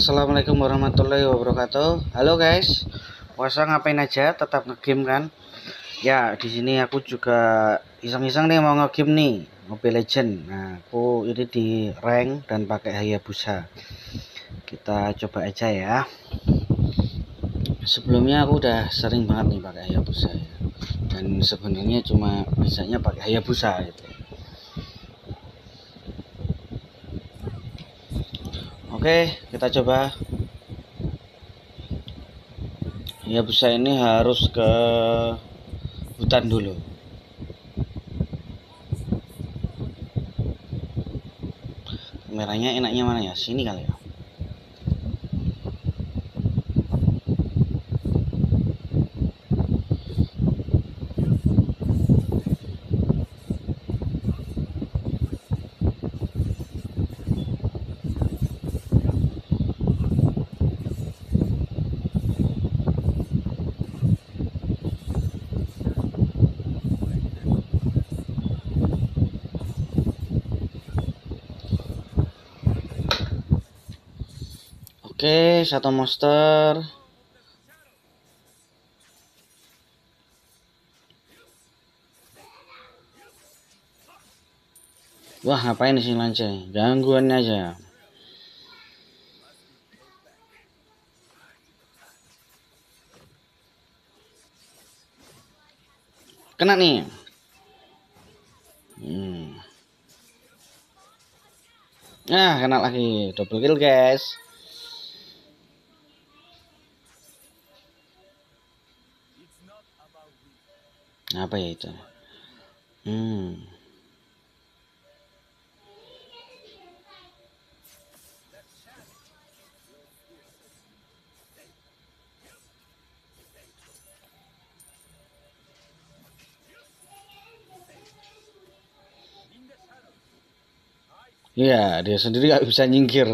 Assalamualaikum warahmatullahi wabarakatuh. Halo guys, puasa ngapain aja? Tetap ngegame kan? Ya, di sini aku juga iseng-iseng nih mau ngegame nih, Mobile Legend. Nah, aku ini di rank dan pakai Hayabusa. Kita coba aja ya. Sebelumnya aku udah sering banget nih pakai Hayabusa ya. Dan sebenarnya cuma bisanya pakai Hayabusa gitu. Oke, kita coba. Ya bisa ini harus ke hutan dulu. Kameranya enaknya mana ya? Sini kali ya. Oke, satu monster. Wah, ngapain di sini lancai? Gangguannya aja. Kena nih. Nah, kena lagi. Double kill, guys. Apa ya itu hmm Iya, dia sendiri nggak bisa nyingkir.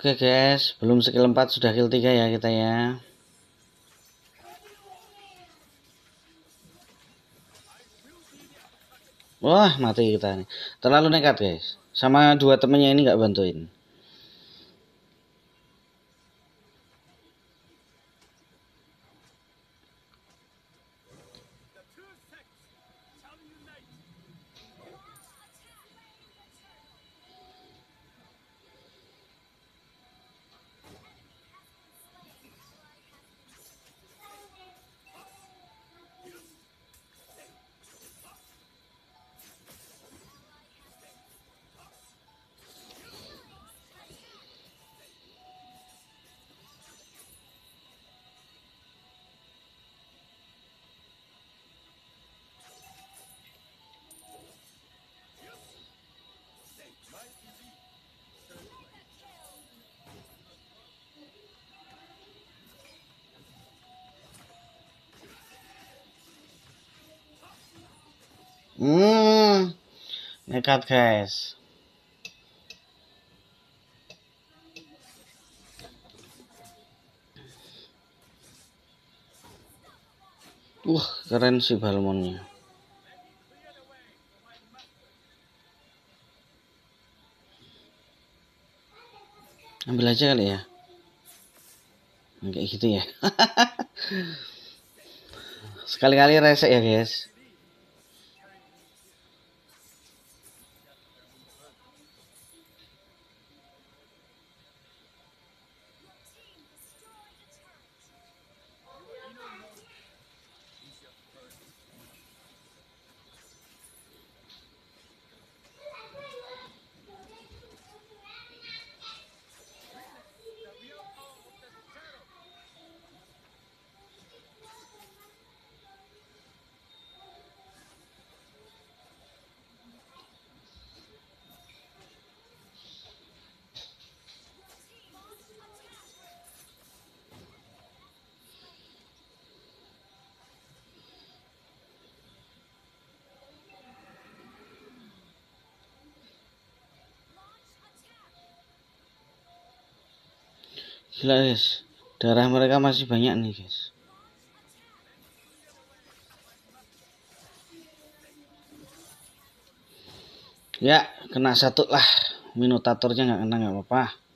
Oke guys, belum skill 4 sudah kill 3 ya kita ya. Wah, mati kita nih. Terlalu nekat guys. Sama dua temennya ini nggak bantuin. Hmm, nekat guys. Wah, keren sih balmonnya. Ambil aja kali ya. Kayak gitu ya. Sekali-kali resek ya, guys. Gila guys. Darah mereka masih banyak nih guys. Ya kena satu lah. Minotatornya nggak kena nggak apa-apa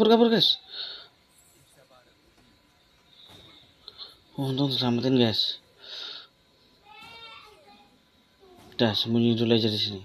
kabur kabur guys. Untung selamatin guys. Udah sembunyi dulu aja di sini.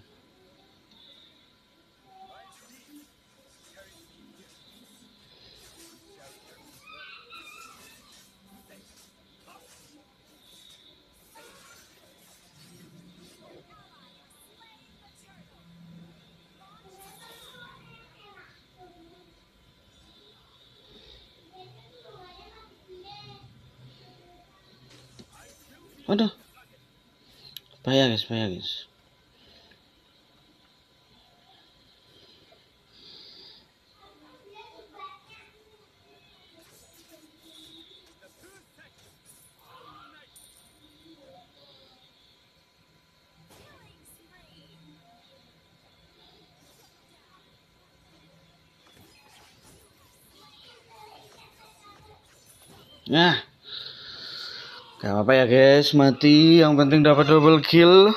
Nah, Gak apa-apa ya guys, mati. Yang penting dapat double kill.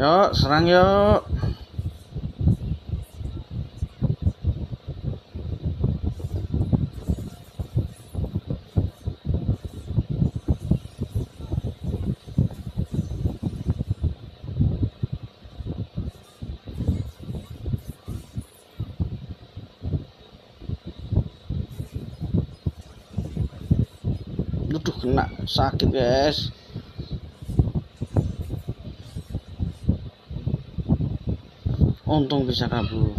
Yuk, serang yuk. Aduh, kena sakit guys. Untung bisa kabur.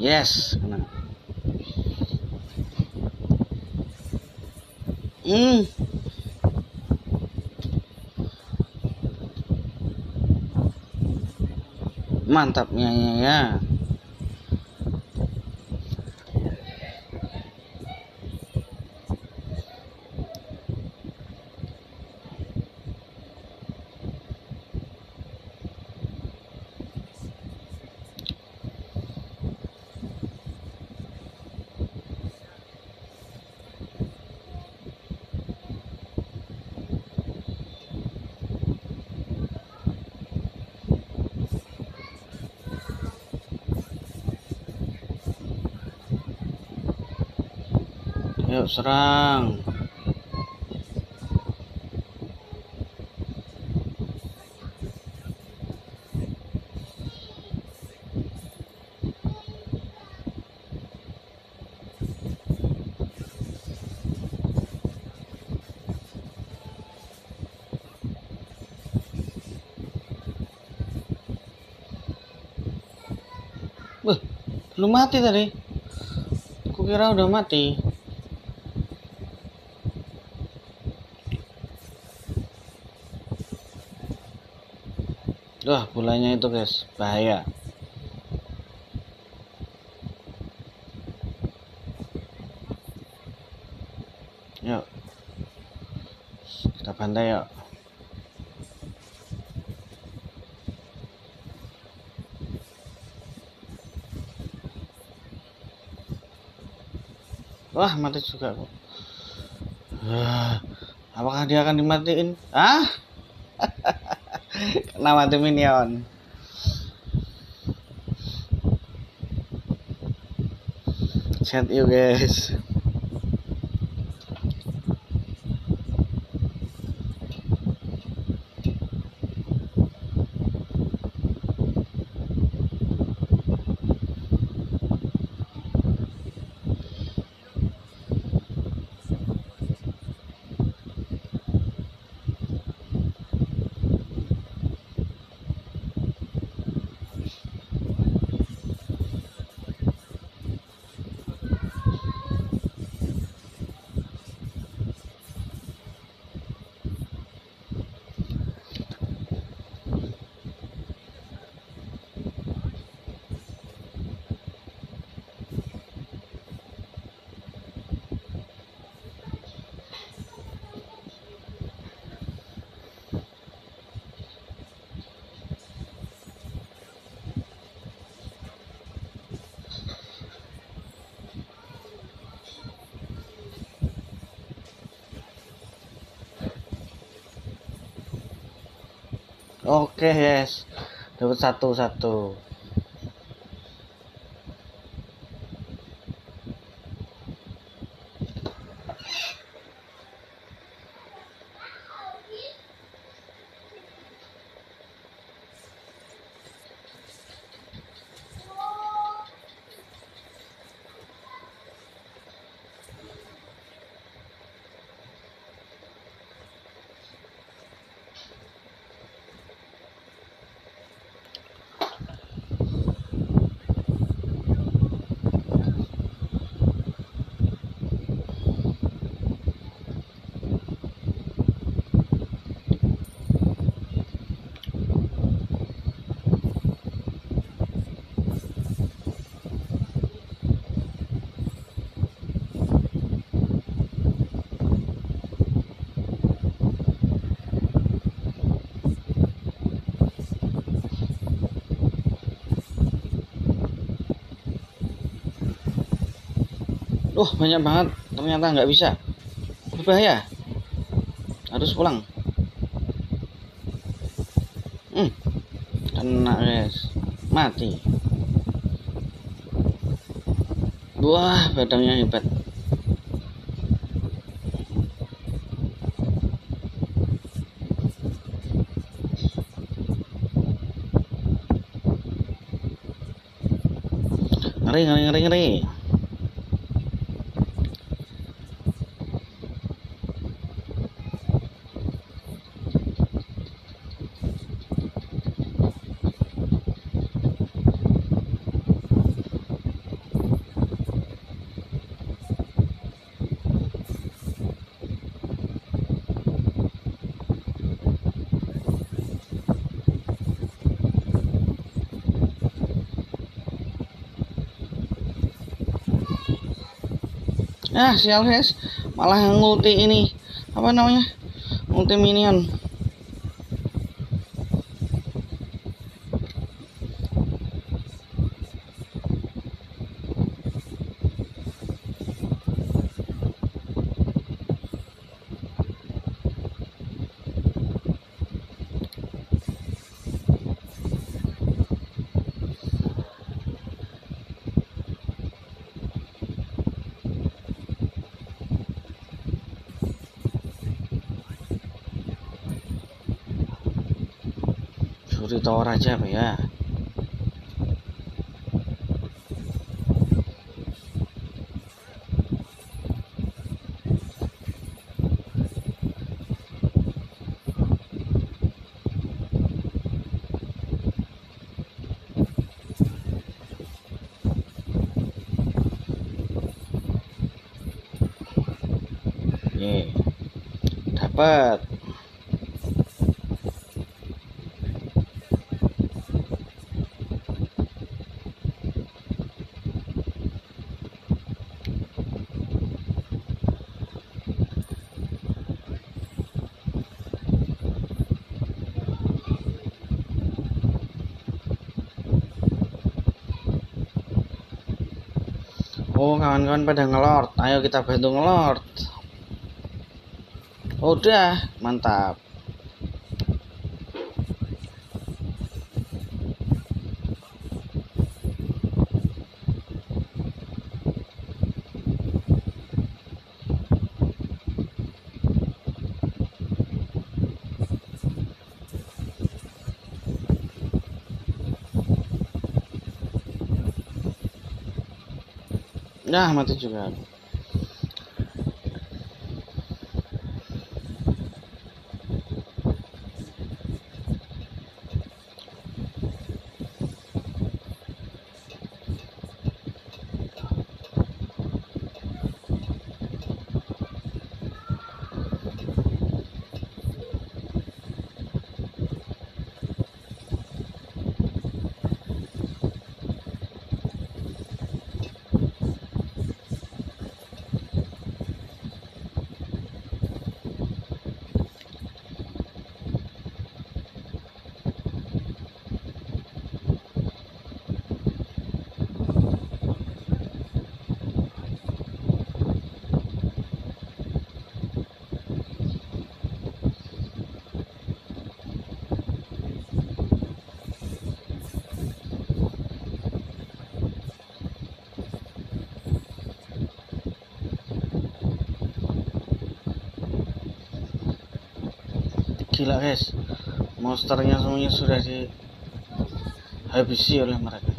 Yes, kena. Hmm. Mantapnya ya. ya. Yuk serang. Wah, belum mati tadi. Kukira udah mati. Wah, bolanya itu guys, bahaya. Yuk. Kita bantai yuk. wah mati juga kok Ah, apakah dia akan dimatiin ah kena mati minion. Chat you guys Oke, yes. Dapat satu satu. Wah, banyak banget. Ternyata nggak bisa. Berbahaya. Harus pulang. Hmm. Kena, guys. Mati. Wah, badangnya hebat. Ngeri, ngeri, ngeri, ngeri. ah sial guys malah ngulti ini apa namanya multi minion Suri tower aja ya kawan-kawan pada ngelord. Ayo kita bantu ngelord. Udah, mantap. Nah, mati juga. guys monsternya semuanya sudah dihabisi oleh mereka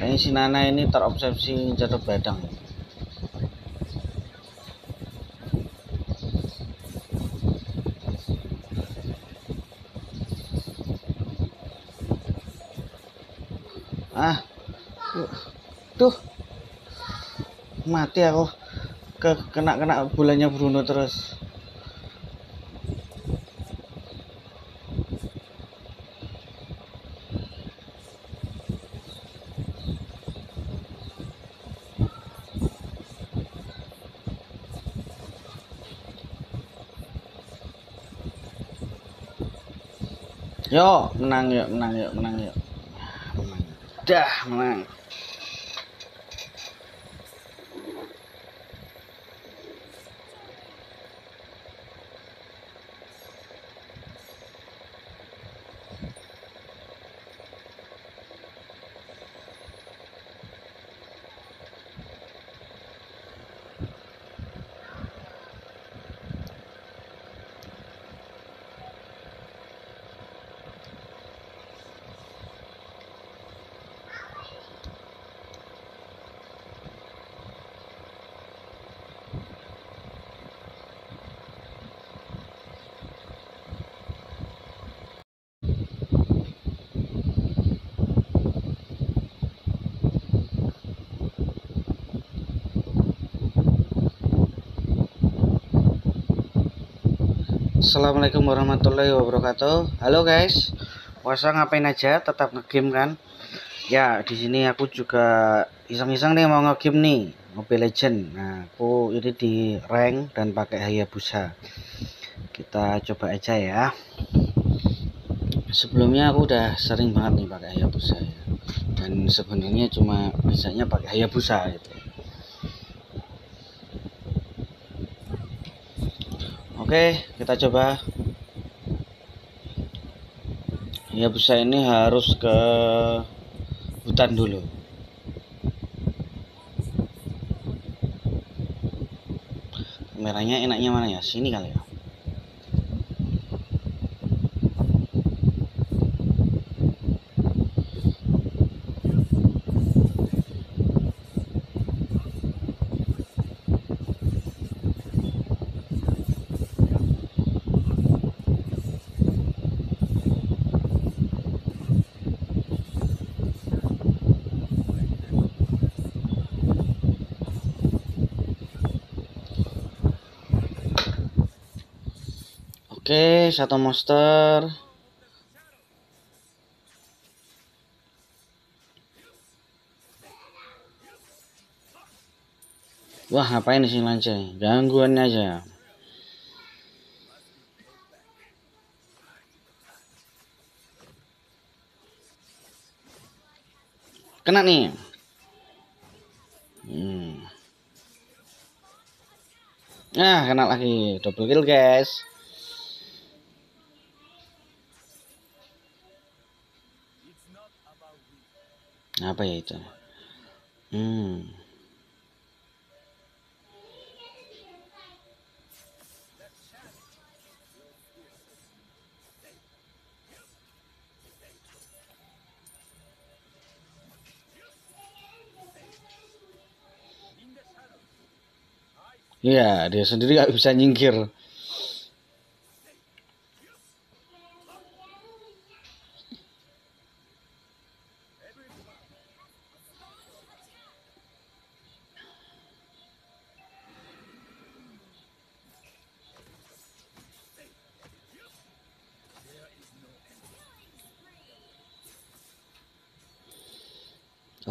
ini si Nana ini terobsesi jatuh badang ah. Tuh. Mati aku. Ke kena kena bulannya Bruno terus. Yo, menang yuk, menang yuk, menang yuk. Menang. Dah, menang. Assalamualaikum warahmatullahi wabarakatuh. Halo guys, puasa ngapain aja? Tetap ngegame kan? Ya, di sini aku juga iseng-iseng nih mau ngegame nih, Mobile Legend. Nah, aku ini di rank dan pakai Hayabusa. Kita coba aja ya. Sebelumnya aku udah sering banget nih pakai Hayabusa ya. Dan sebenarnya cuma bisanya pakai Hayabusa gitu. Oke, kita coba. Ya bisa ini harus ke hutan dulu. Kameranya enaknya mana ya? Sini kali ya. Oke, satu monster. Wah, ngapain sih lancai? Gangguan aja. Kena nih. Nah, kena lagi. Double kill, guys. Apa ya itu? Hmm. Iya, dia sendiri nggak bisa nyingkir.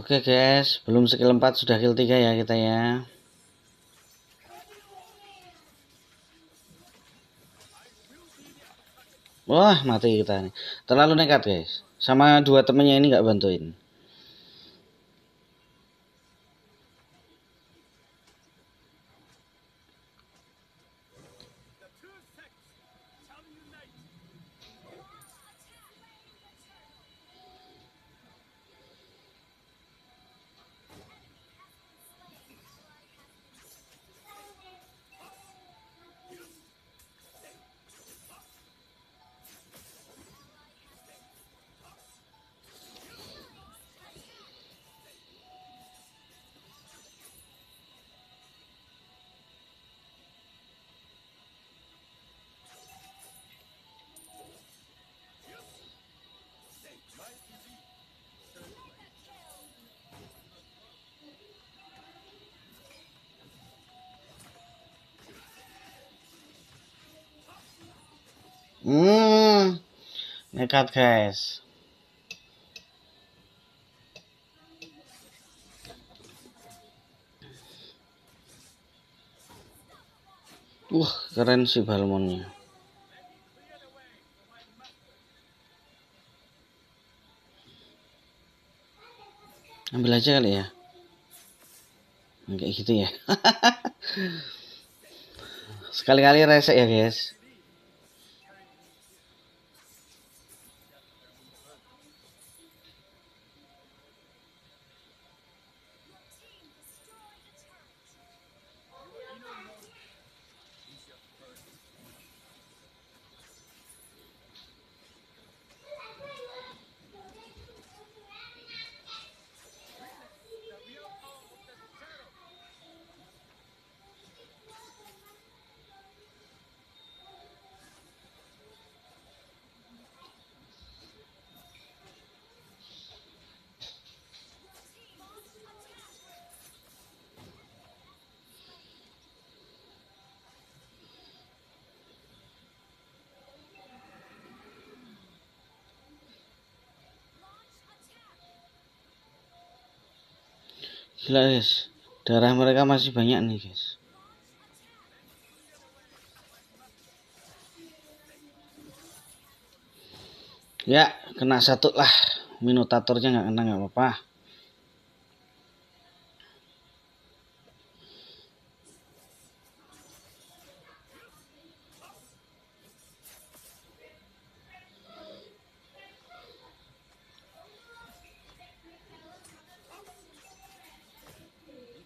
Oke guys, belum skill 4 sudah kill 3 ya kita ya. Wah, mati kita nih. Terlalu nekat, guys. Sama dua temennya ini nggak bantuin. Nekat guys. Wah, keren sih balmonnya. Ambil aja kali ya. Kayak gitu ya. Sekali-kali resek ya, guys. Gila guys, darah mereka masih banyak nih guys. Ya, kena satu lah. Minotatornya nggak kena nggak apa-apa.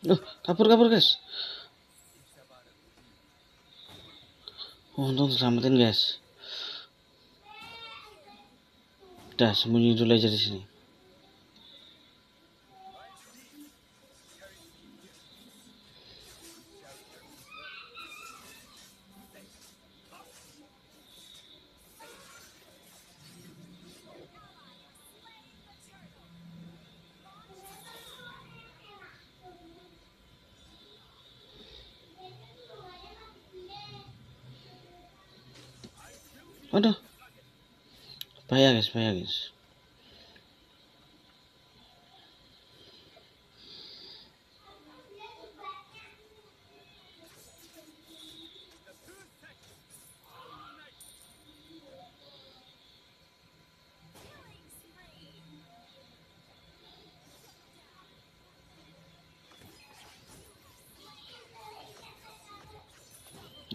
Duh, kabur kabur guys. Untung selamatin guys. Udah sembunyi dulu aja di sini. férias.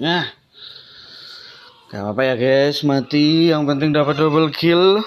Ah! Gak apa-apa ya guys, mati. Yang penting dapat double kill.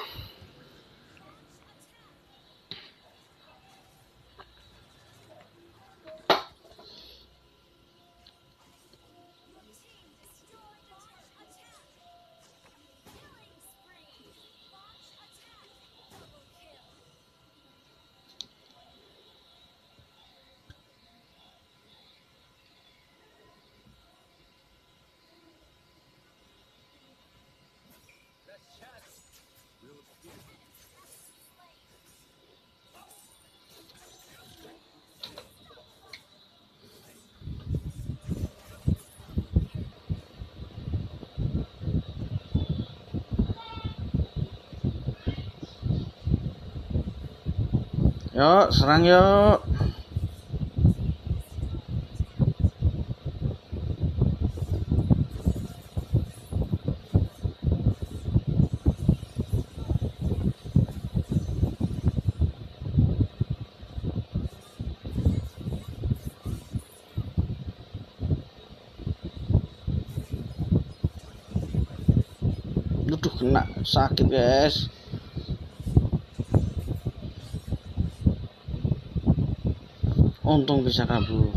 Serang yuk. Aduh, kena sakit, guys. Untung bisa kabur.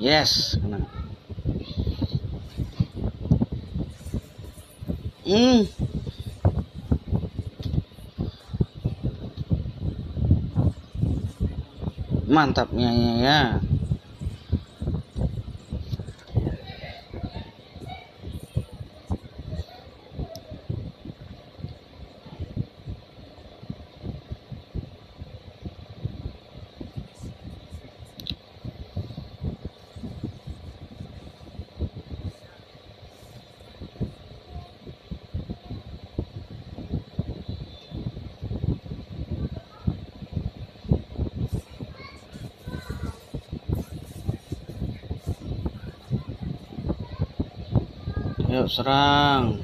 Yes kena. Hmm. Mantapnya ya Yuk serang.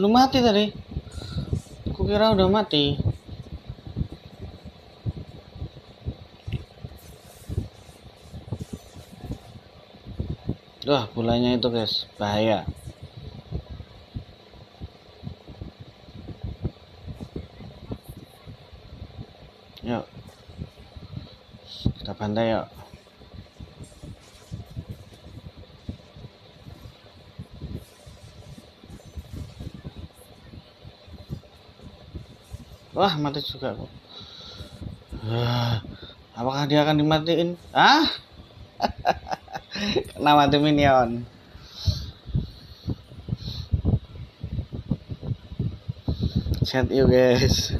Belum mati tadi. Kukira udah mati. Wah, bolanya itu guys, bahaya. Yuk. Kita bantai yuk. Wah, mati juga kok. apakah dia akan dimatiin? Ah? Kena mati minion. Chat you guys.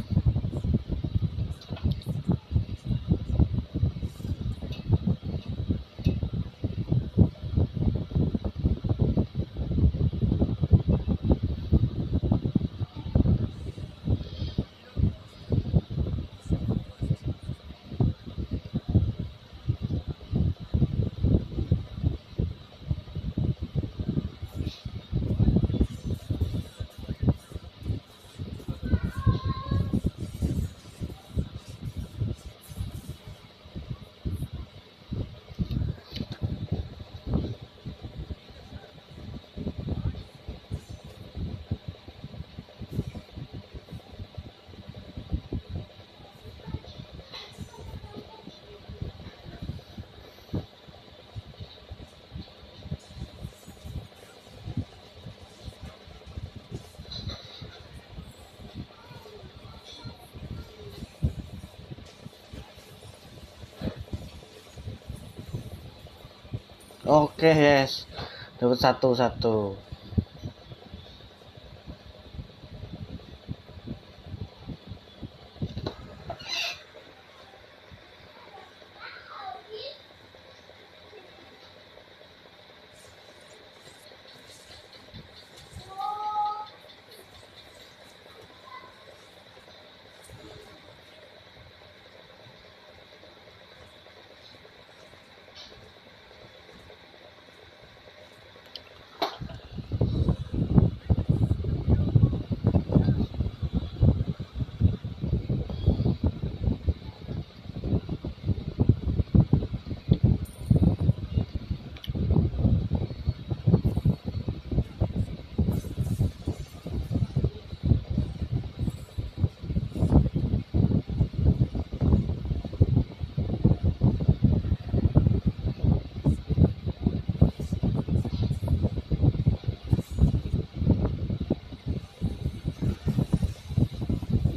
Oke, yes. Dapat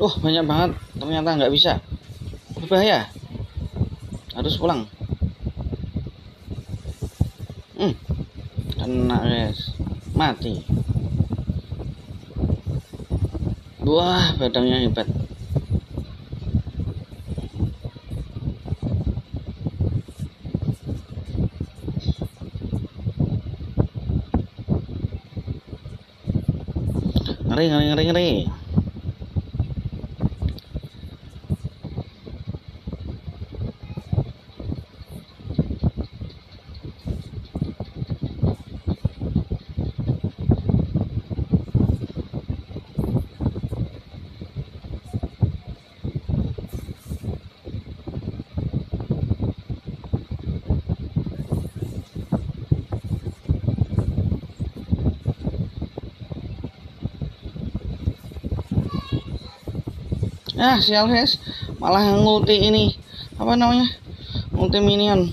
uh banyak banget. Ternyata nggak bisa. Berbahaya. Harus pulang. Hmm. Kena guys. Mati. Wah badangnya hebat ngeri ngeri ngeri ngeri ah sial guys malah ngulti ini apa namanya multi minion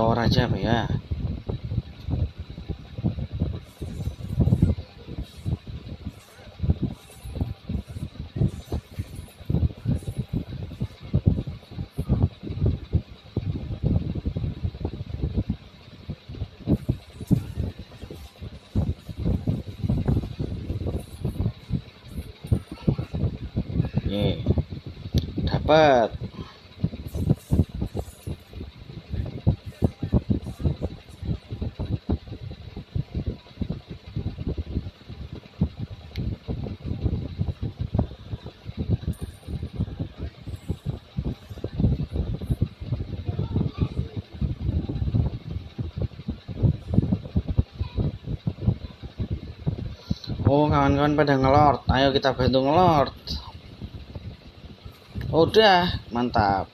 tower aja ya Ye. dapat Oh kawan-kawan pada ngelord Ayo kita bantu ngelord Udah mantap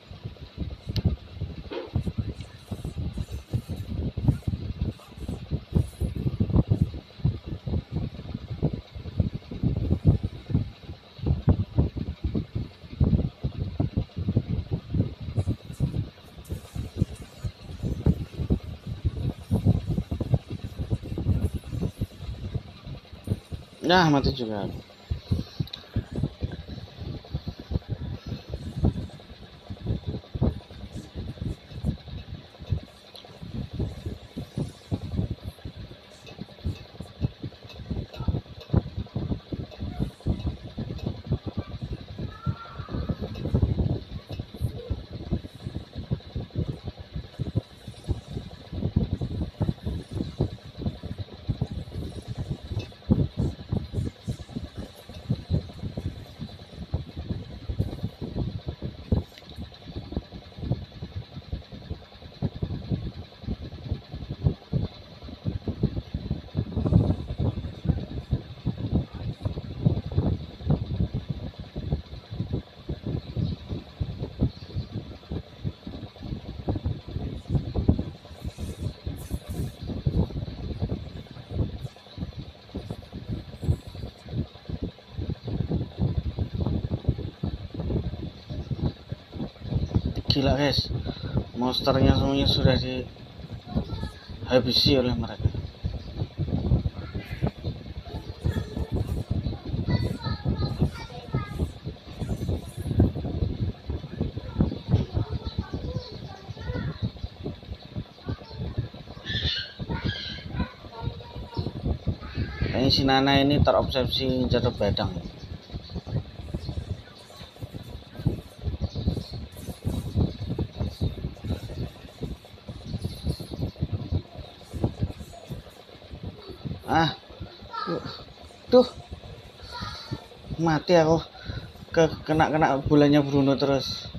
Nah mati juga Gila guys. Monsternya semuanya sudah dihabisi oleh mereka. Kayaknya si Nana ini terobsesi jatuh badang mati aku ke kena kena bulannya Bruno terus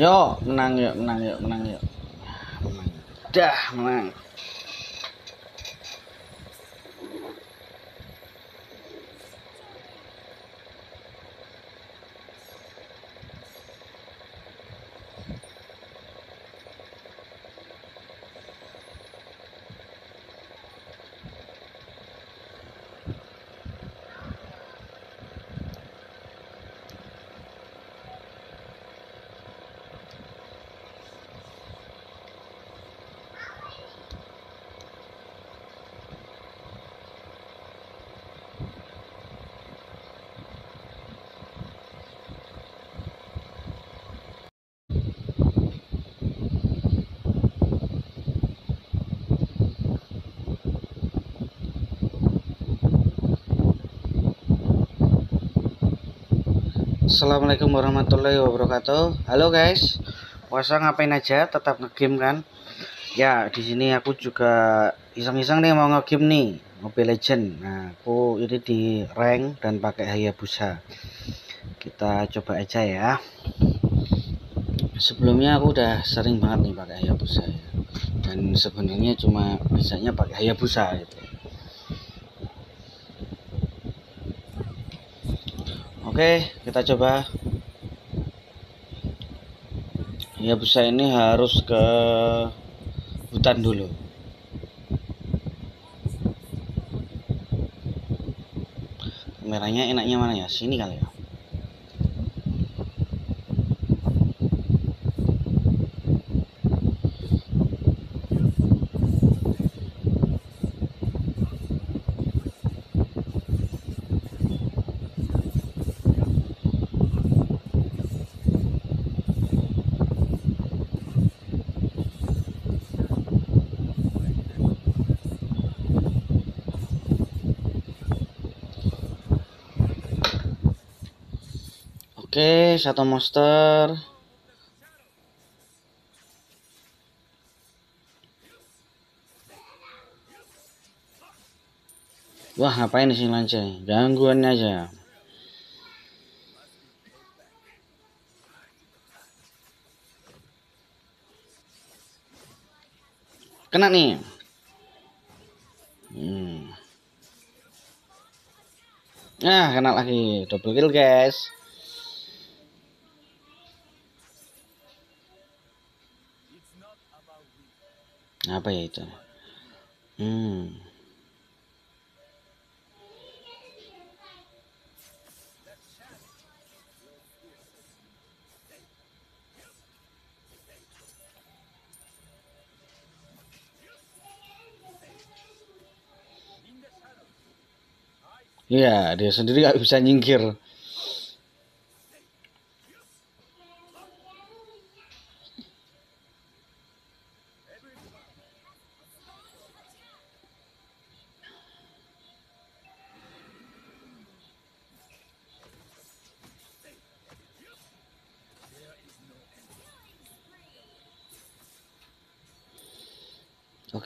Yo, menang yuk, menang yuk, menang yuk. Dah, menang. Assalamualaikum warahmatullahi wabarakatuh. Halo guys, puasa ngapain aja? Tetap ngegame kan? Ya, di sini aku juga iseng-iseng nih mau ngegame nih, Mobile Legend. Nah, aku ini di rank dan pakai Hayabusa. Kita coba aja ya. Sebelumnya aku udah sering banget nih pakai Hayabusa ya. Dan sebenarnya cuma bisanya pakai Hayabusa gitu. Oke, kita coba. Ya bisa ini harus ke hutan dulu. Kameranya enaknya mana ya? Sini kali ya. Satu monster. Wah, ngapain di sini lancai? Gangguan aja. Kena nih. Hmm. Nah, kena lagi. Double kill, guys. Apa ya itu hmm Iya, dia sendiri nggak bisa nyingkir.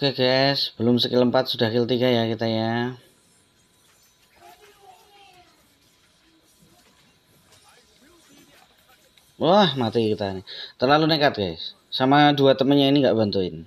Oke guys, belum skill 4 sudah kill 3 ya kita ya. Wah, mati kita nih. Terlalu nekat guys. Sama dua temennya ini nggak bantuin.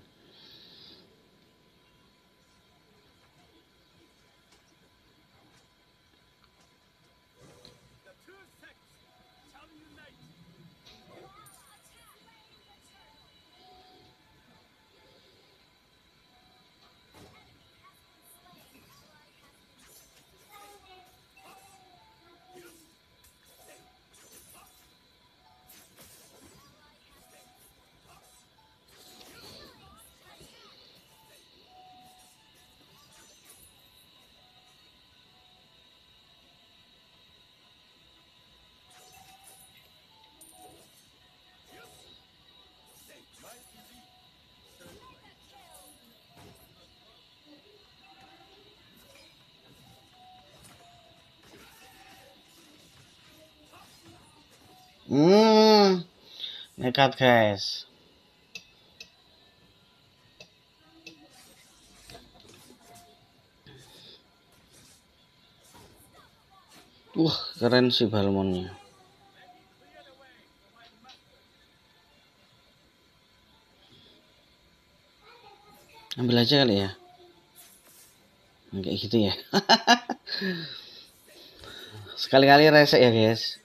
dekat guys Wah, uh, keren sih balmonnya. Ambil aja kali ya. Kayak gitu ya. Sekali-kali resek ya, guys.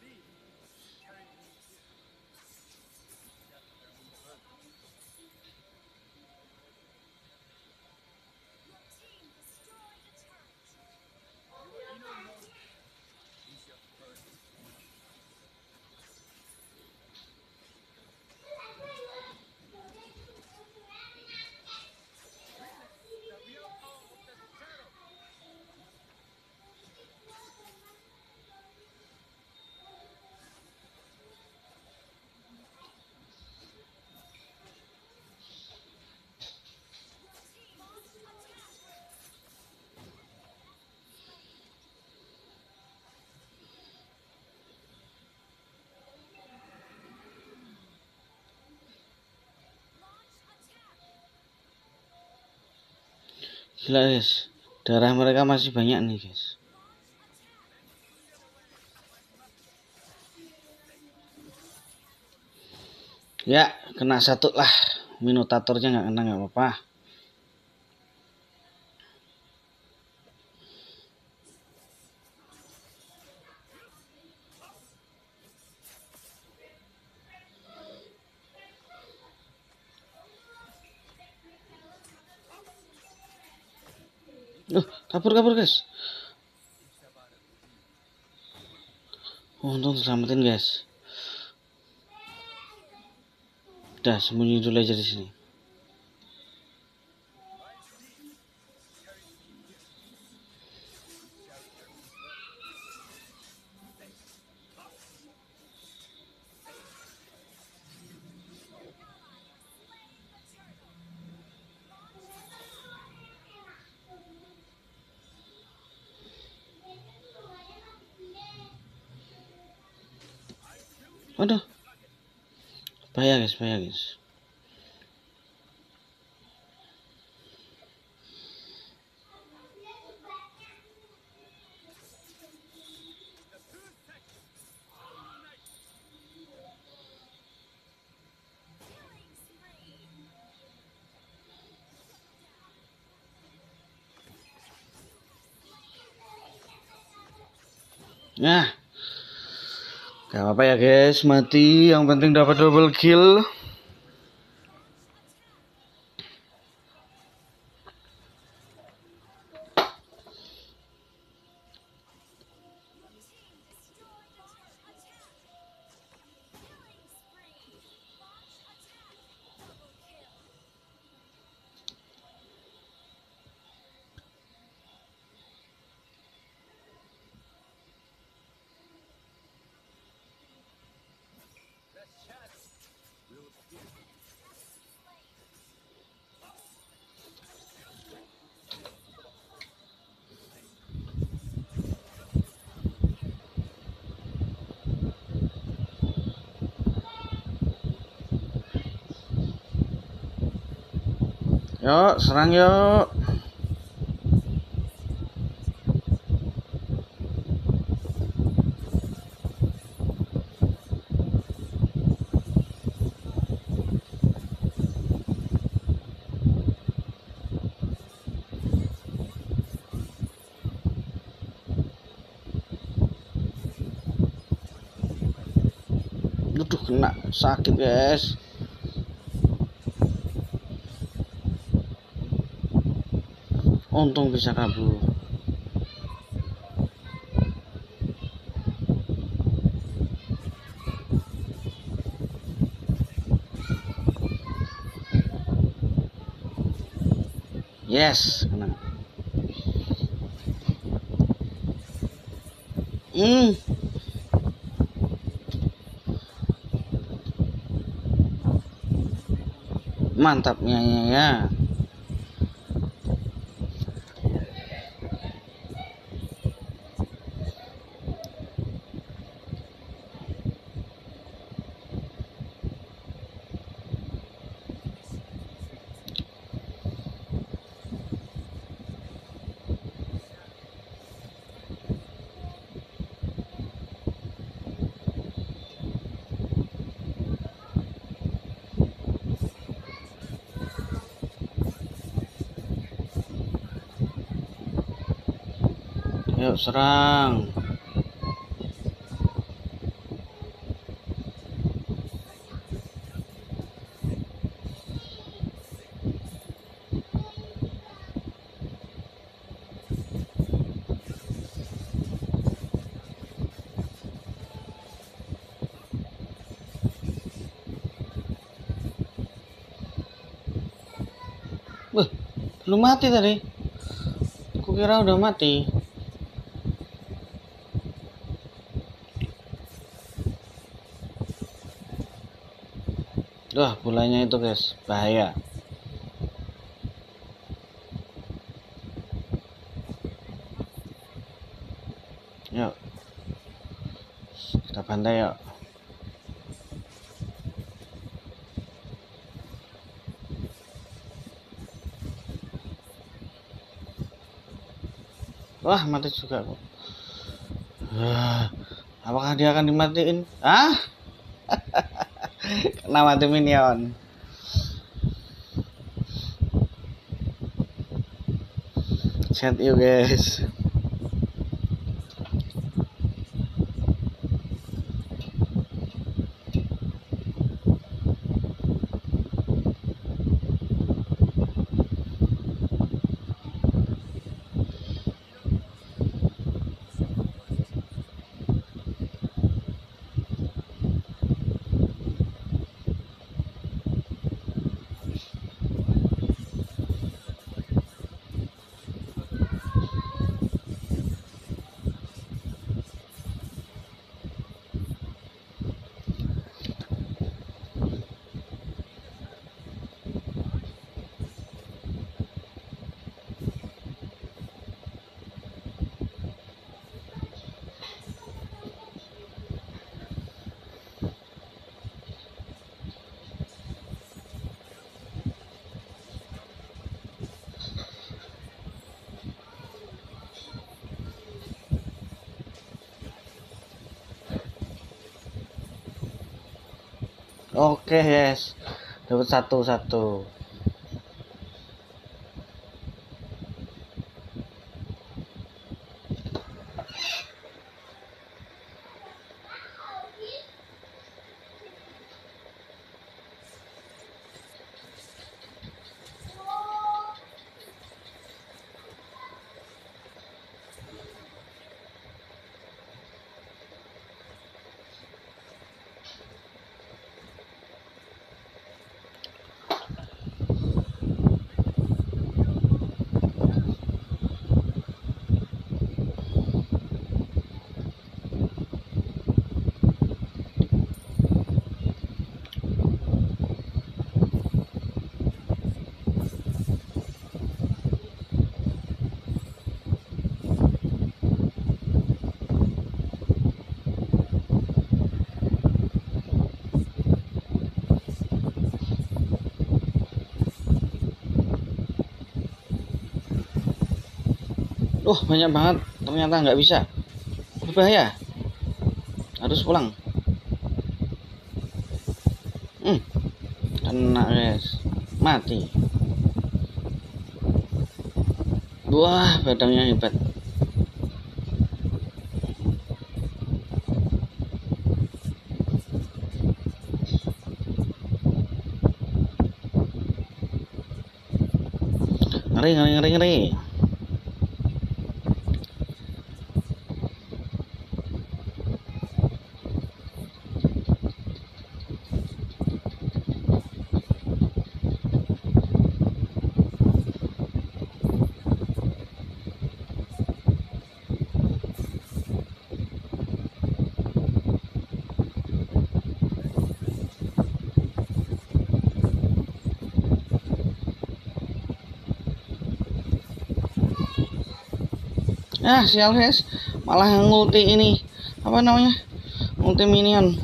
Gila guys, darah mereka masih banyak nih guys. Ya, kena satu lah. Minotatornya nggak kena nggak apa-apa. Kabur kabur guys. Oh, untung selamatin guys. Udah sembunyi dulu aja di sini. Nah, Gak apa-apa ya guys, mati. Yang penting dapat double kill. Serang yuk. Aduh, kena sakit guys. Untung bisa kabur. Yes kena. Hmm. Mantapnya ya Yuk serang. Belum mati tadi. Kukira udah mati. Wah, bolanya itu guys, bahaya. Yuk. Kita bantai yuk. Wah, mati juga kok. Ah, apakah dia akan dimatiin? Ah? Kena mati minion. Chat you guys. Oke, yes. Dapat satu satu. Oh, banyak banget. Ternyata nggak bisa. Berbahaya. Harus pulang. Hmm. Kena, guys. Mati. Wah, badangnya hebat. Ngeri, ngeri, ngeri, ngeri. Ah sial guys malah yang multi ini apa namanya multi minion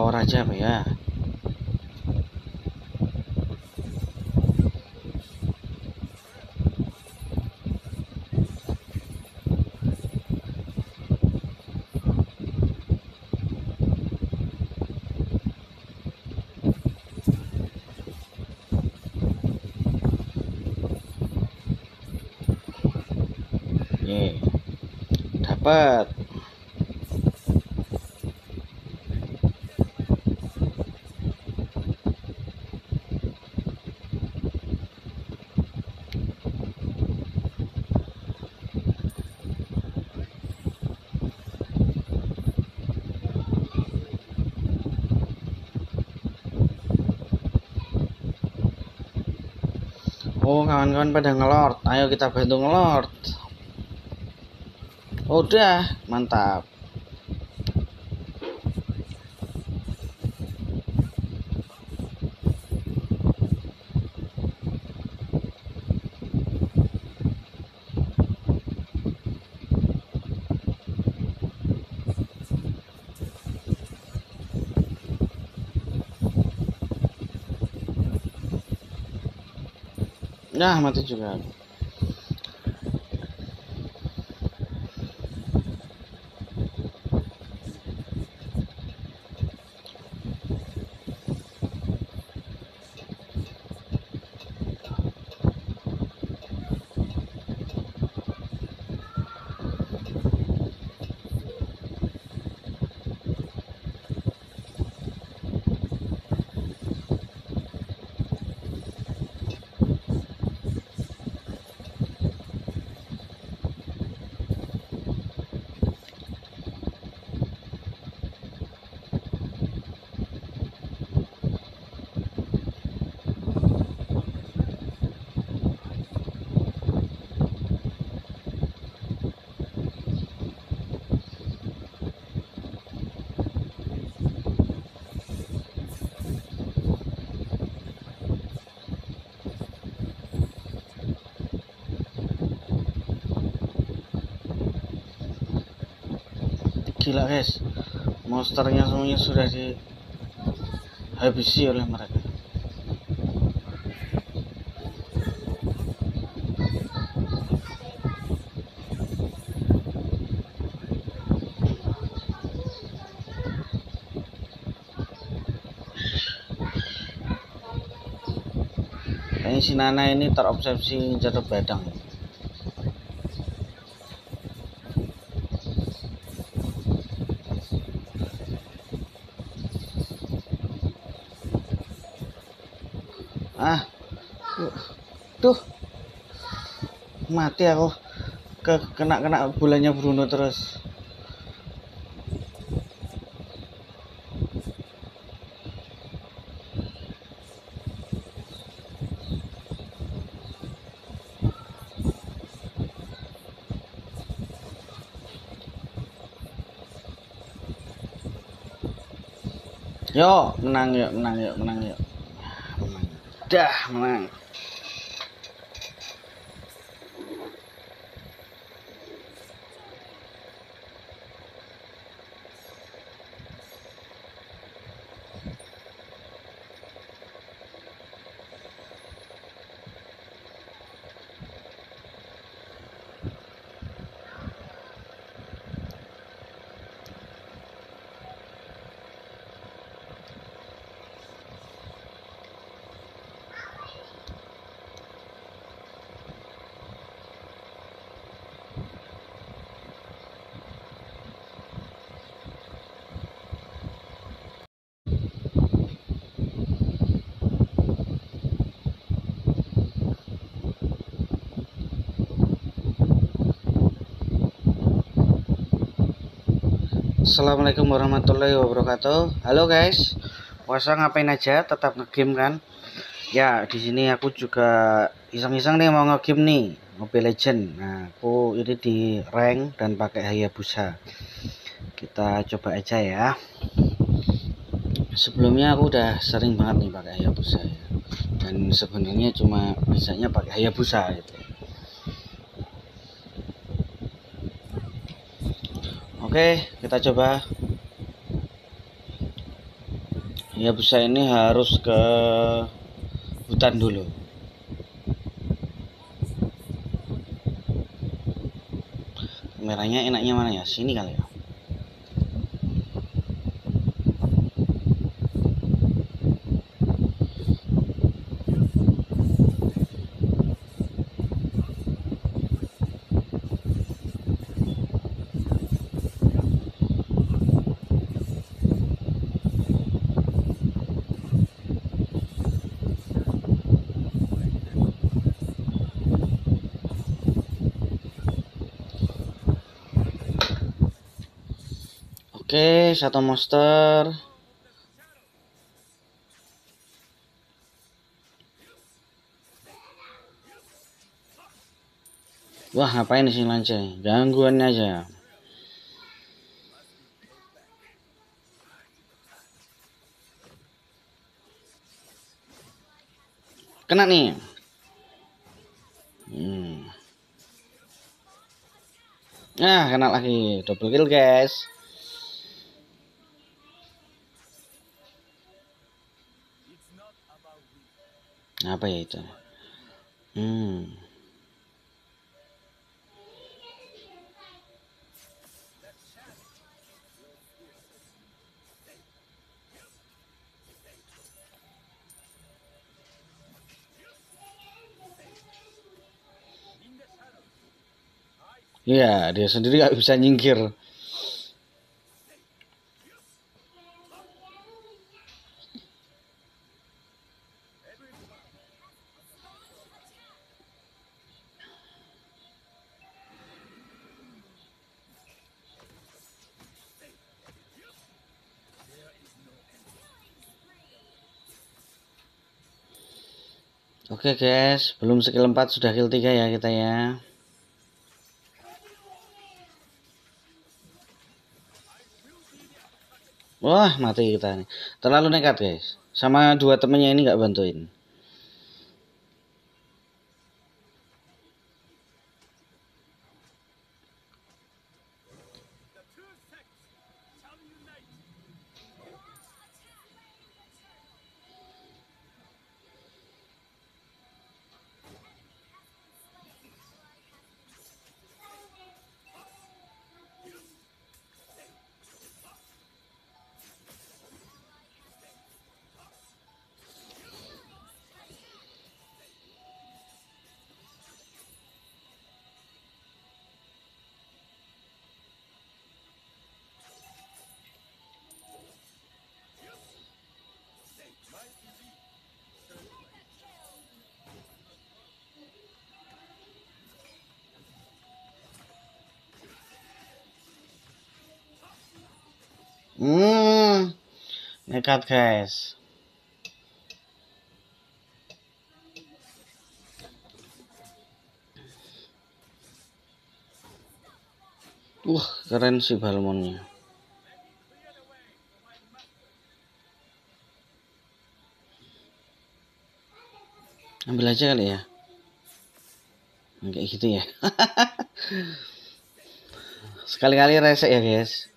Tower aja ya Oke. Dapat. Oh, kawan-kawan pada ngelord. Ayo kita bantu ngelord. Udah, mantap. Nah, mati juga. Gila guys, monsternya semuanya sudah dihabisi oleh mereka. Kayaknya si Nana ini terobsesi jatuh badang. Mati aku ke kena kena bulannya Bruno terus Yo, menang yuk, menang yuk, menang yuk. Dah, menang. Assalamualaikum warahmatullahi wabarakatuh. Halo guys, puasa ngapain aja? Tetap ngegame kan? Ya, di sini aku juga iseng-iseng nih mau ngegame nih, Mobile Legend. Nah, aku ini di rank dan pakai Hayabusa. Kita coba aja ya. Sebelumnya aku udah sering banget nih pakai Hayabusa ya. Dan sebenarnya cuma bisanya pakai Hayabusa gitu. Oke, kita coba. ya bisa ini harus ke hutan dulu. Kameranya enaknya mana ya? Sini kali ya Oke, satu monster. Wah, ngapain di sini lancai? Gangguannya aja. Kena nih. Nah, kena lagi. Double kill, guys. Apa ya itu hmm Iya, dia sendiri nggak bisa nyingkir. Oke guys, belum skill 4 sudah kill 3 ya kita ya. Wah, mati kita nih. Terlalu nekat guys. Sama dua temennya ini nggak bantuin. Hmm, nekat guys. Wah, keren sih balmonnya. Ambil aja kali ya. Kayak gitu ya. Sekali-kali resek ya, guys.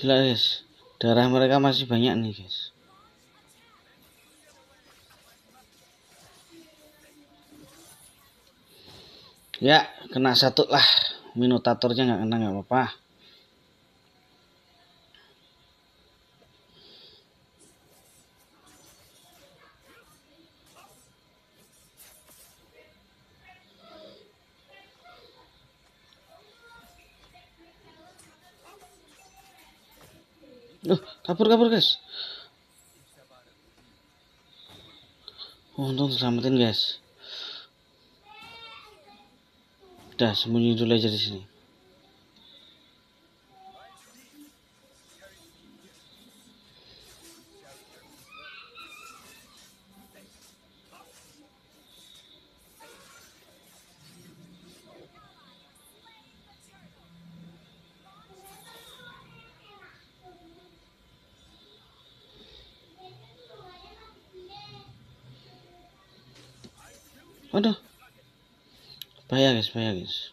Gila guys, darah mereka masih banyak nih guys. Ya, kena satu lah. Minotatornya nggak kena nggak apa-apa. Kabur kabur guys. Untung selamatin guys. Udah sembunyi dulu aja di sini. Guys.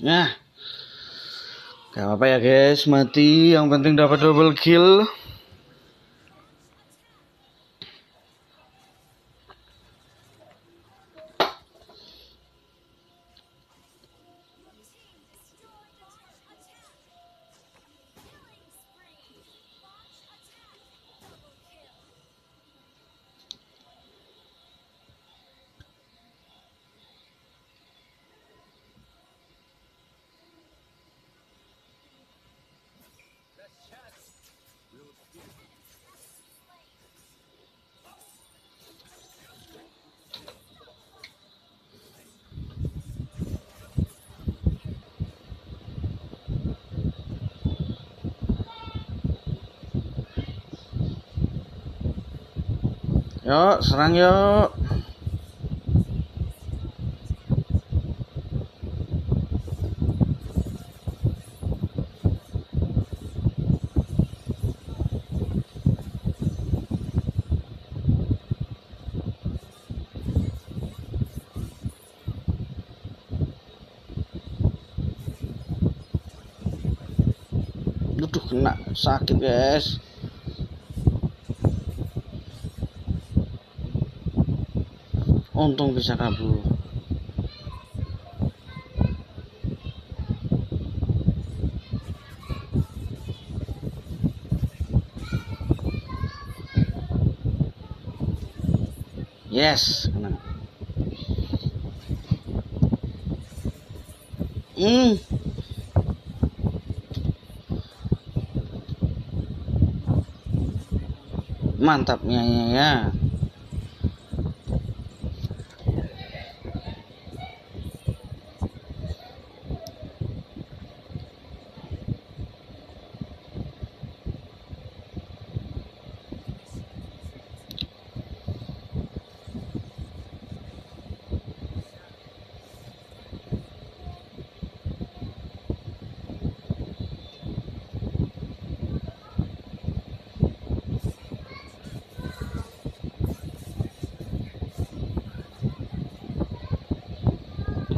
Nah, Gak apa-apa ya guys, mati. Yang penting dapat double kill. Yuk, serang yuk. Aduh, kena sakit, guys. Untung bisa kabur. Yes, kena. Hmm. Mantapnya ya. ya.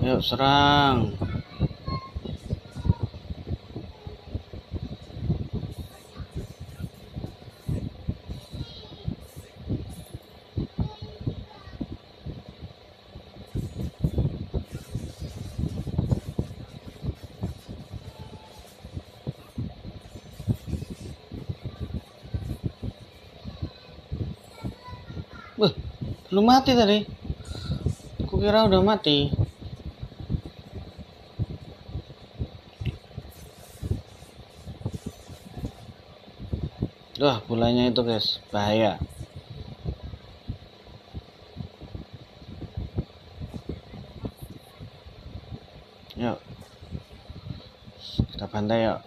Yuk serang. Belum mati tadi. Kukira udah mati. Wah, bolanya itu guys, bahaya. Yuk. Kita pantai yuk.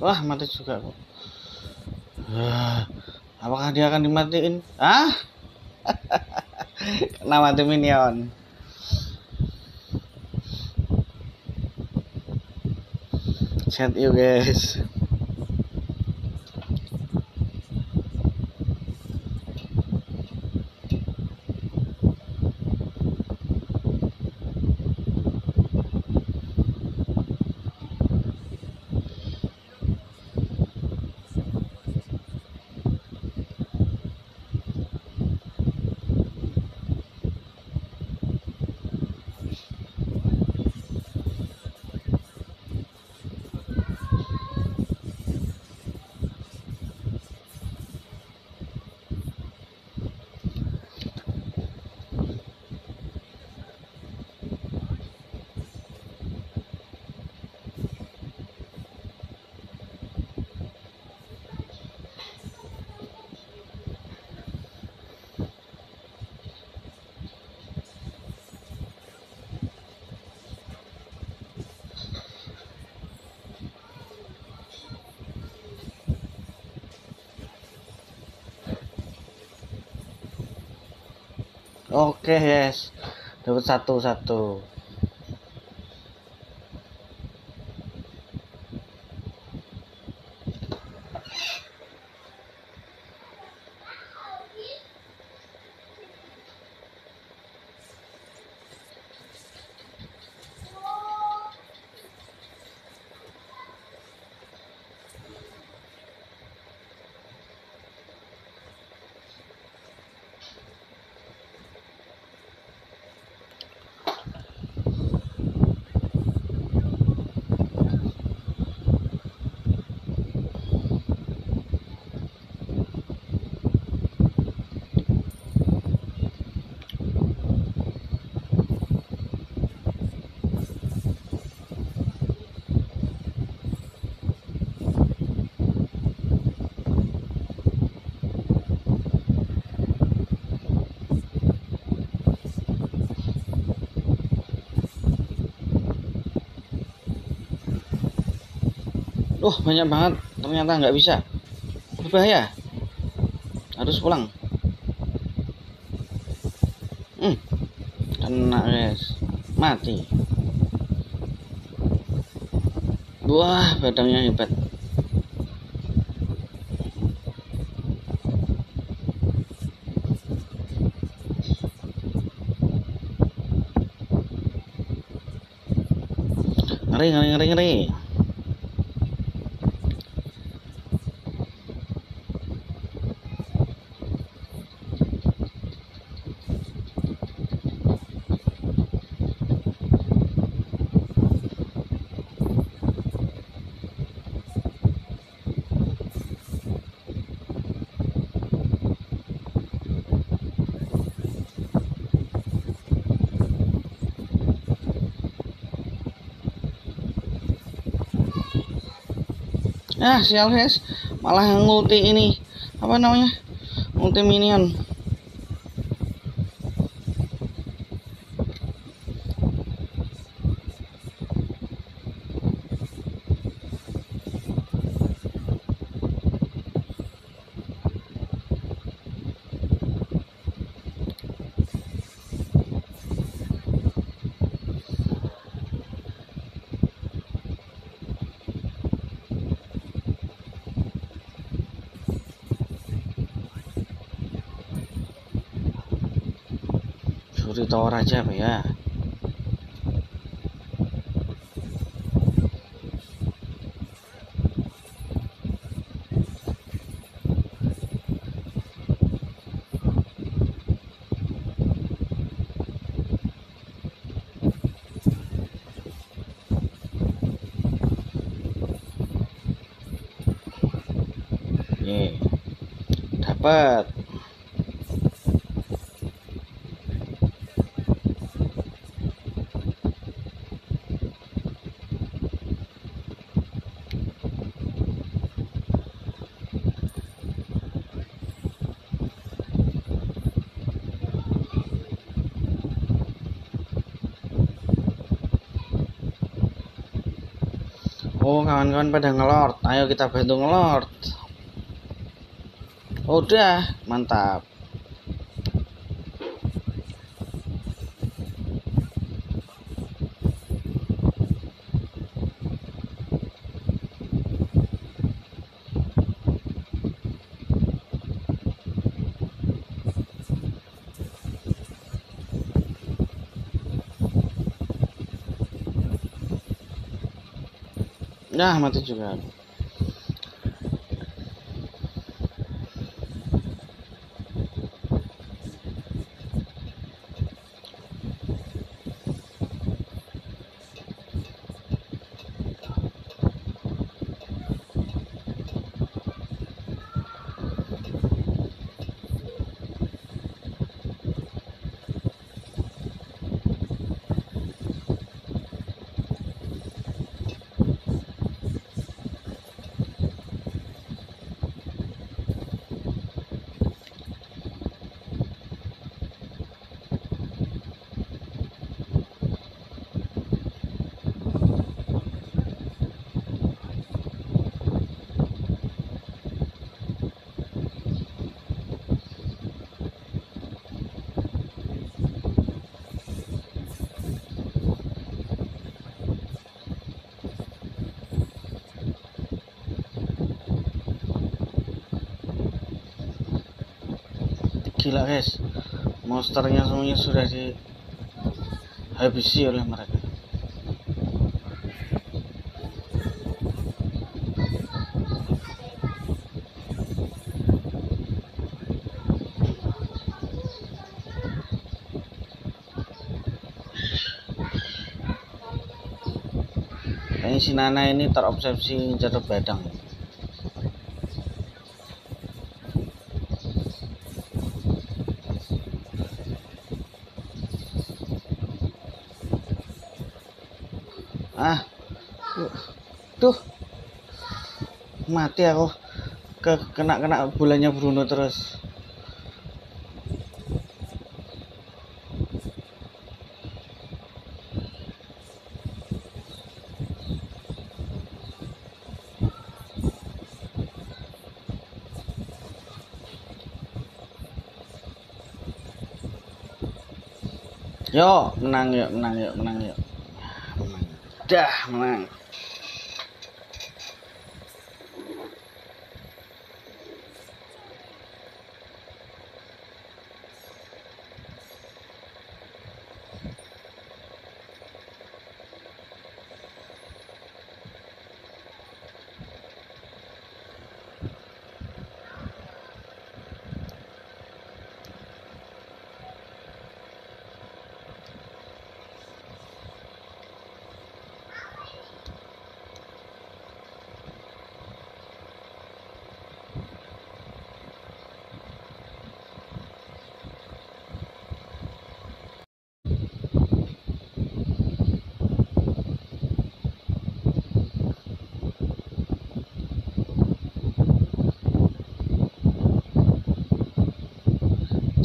Wah, mati juga kok. Wah, apakah dia akan dimatiin? Ah? Kena mati minion. Chat you guys. Oke guys dapat satu banyak banget ternyata nggak bisa. Berbahaya harus pulang. Hmm, kena guys. Mati. Wah badangnya hebat. Ngeri ngeri ngeri ngeri ah sial guys malah ngulti ini apa namanya multi minion tower aja ya Ye. dapat Kawan-kawan pada ngelord Ayo kita bantu ngelord Udah mantap Nah mati juga guys monsternya semuanya sudah dihabisi oleh mereka Kayaknya si Nana ini terobsesi jatuh badang. Tuh mati aku ke kena kena bulannya Bruno terus Yo, menang yuk, menang yuk, menang yuk. Dah, menang.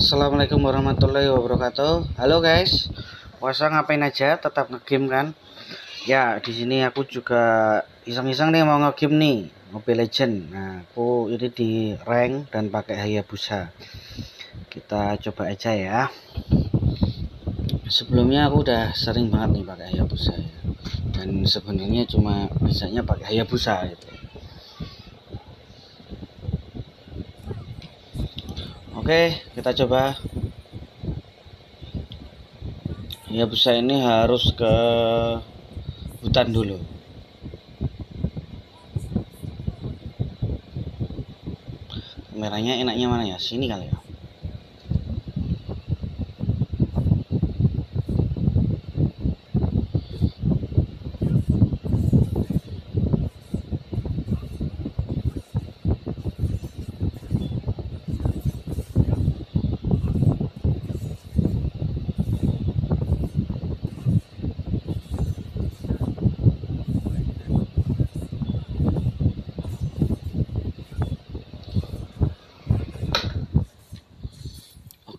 Assalamualaikum warahmatullahi wabarakatuh. Halo guys, puasa ngapain aja? Tetap ngegame kan? Ya, di sini aku juga iseng-iseng nih mau ngegame nih, Mobile Legend. Nah, aku ini di rank dan pakai Hayabusa. Kita coba aja ya. Sebelumnya aku udah sering banget nih pakai Hayabusa ya. Dan sebenarnya cuma bisanya pakai Hayabusa gitu. Oke, kita coba. Ya bisa ini harus ke hutan dulu. Kameranya enaknya mana ya? Sini kali ya.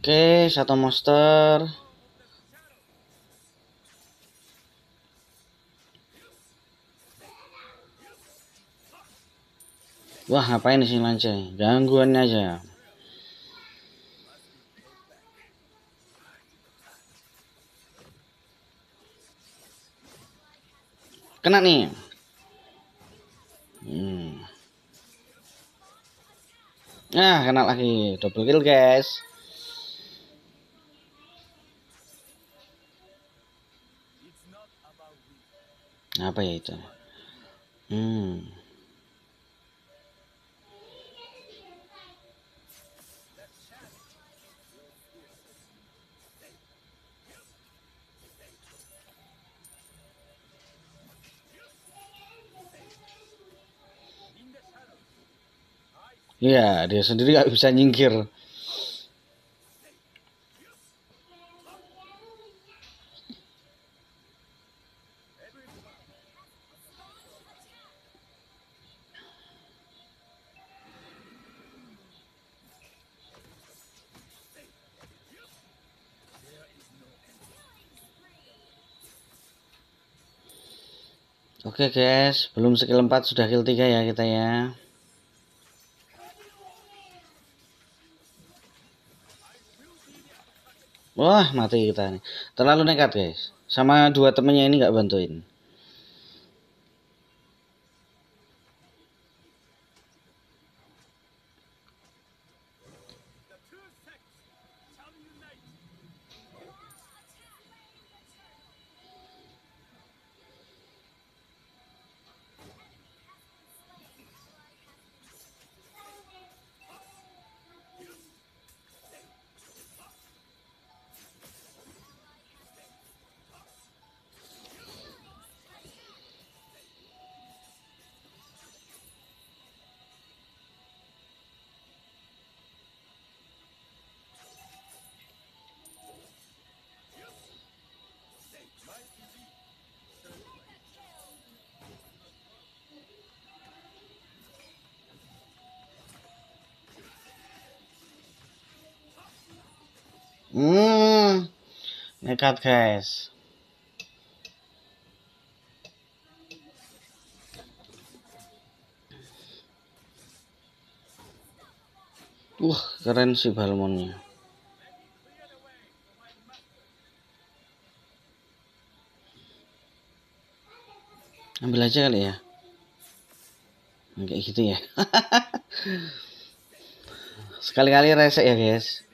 Oke, satu monster. Wah, ngapain sih lancai? Gangguannya aja. Kena nih. Nah, kena lagi. Double kill, guys. Apa ya itu hmm Iya, dia sendiri nggak bisa nyingkir. Oke guys, belum skill 4 sudah kill 3 ya kita ya. Wah, mati kita nih. Terlalu nekat guys. Sama dua temennya ini nggak bantuin. Nekat guys. Wah, keren sih balmonnya. Ambil aja kali ya. Kayak gitu ya. Sekali-kali resek ya, guys.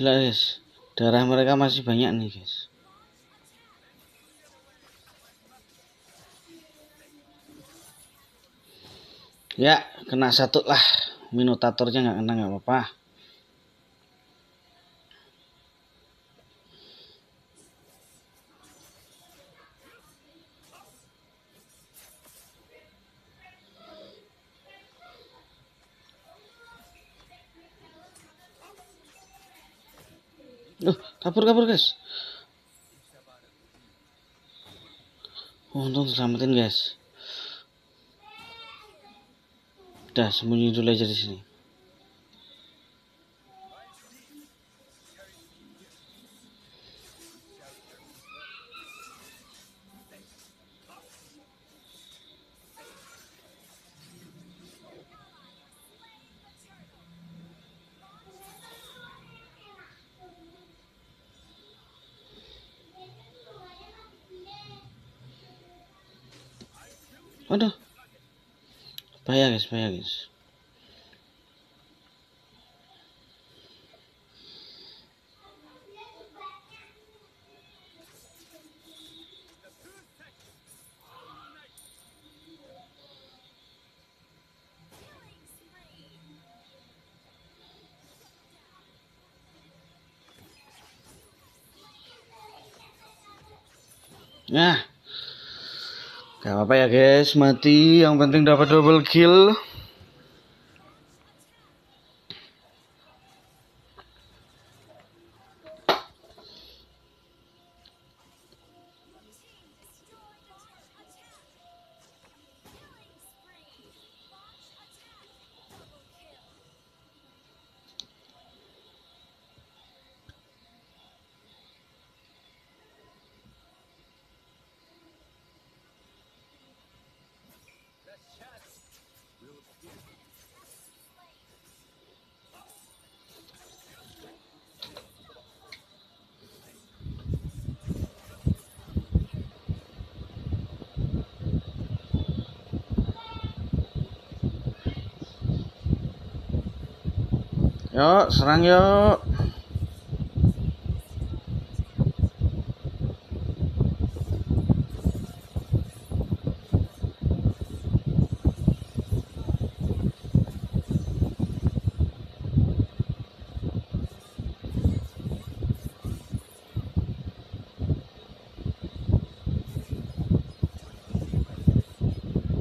Gila guys, darah mereka masih banyak nih guys. Ya, kena satu lah. Minotatornya nggak kena nggak apa-apa. Kabur kabur guys. Untung selamatin guys. Udah sembunyi dulu aja di sini. Nah, Gak apa-apa ya guys, mati. Yang penting dapat double kill. Yuk, serang yuk.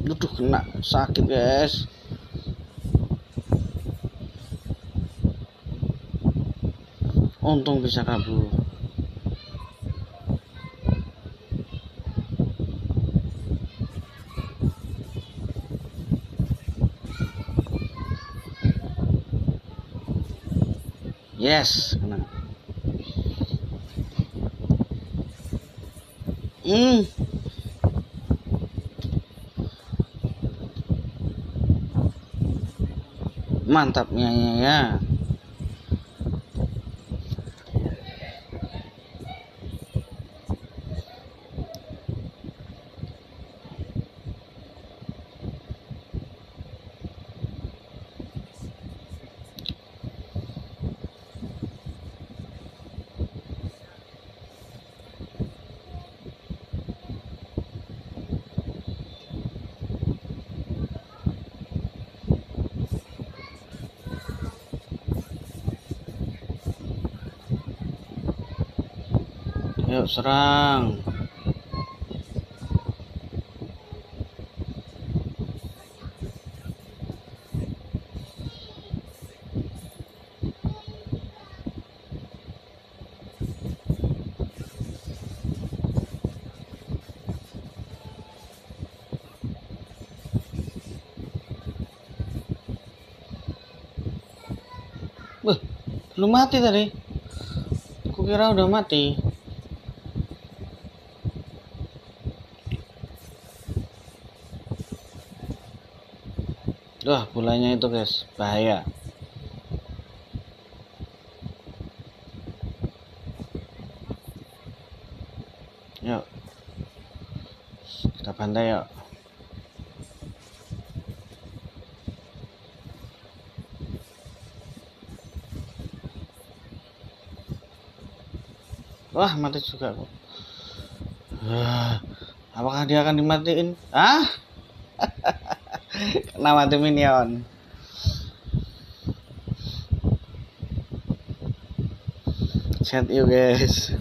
Aduh, kena sakit guys. Untung bisa kabur. Yes kena. Hmm. Mantapnya ya, ya. Ayo serang. Wah, belum mati tadi. Kukira udah mati. Wah, bolanya itu guys, bahaya. Yuk. Kita bantai yuk. Wah, mati juga. Wah, apakah dia akan dimatiin? Ah? Kena mati minion. Chat you guys.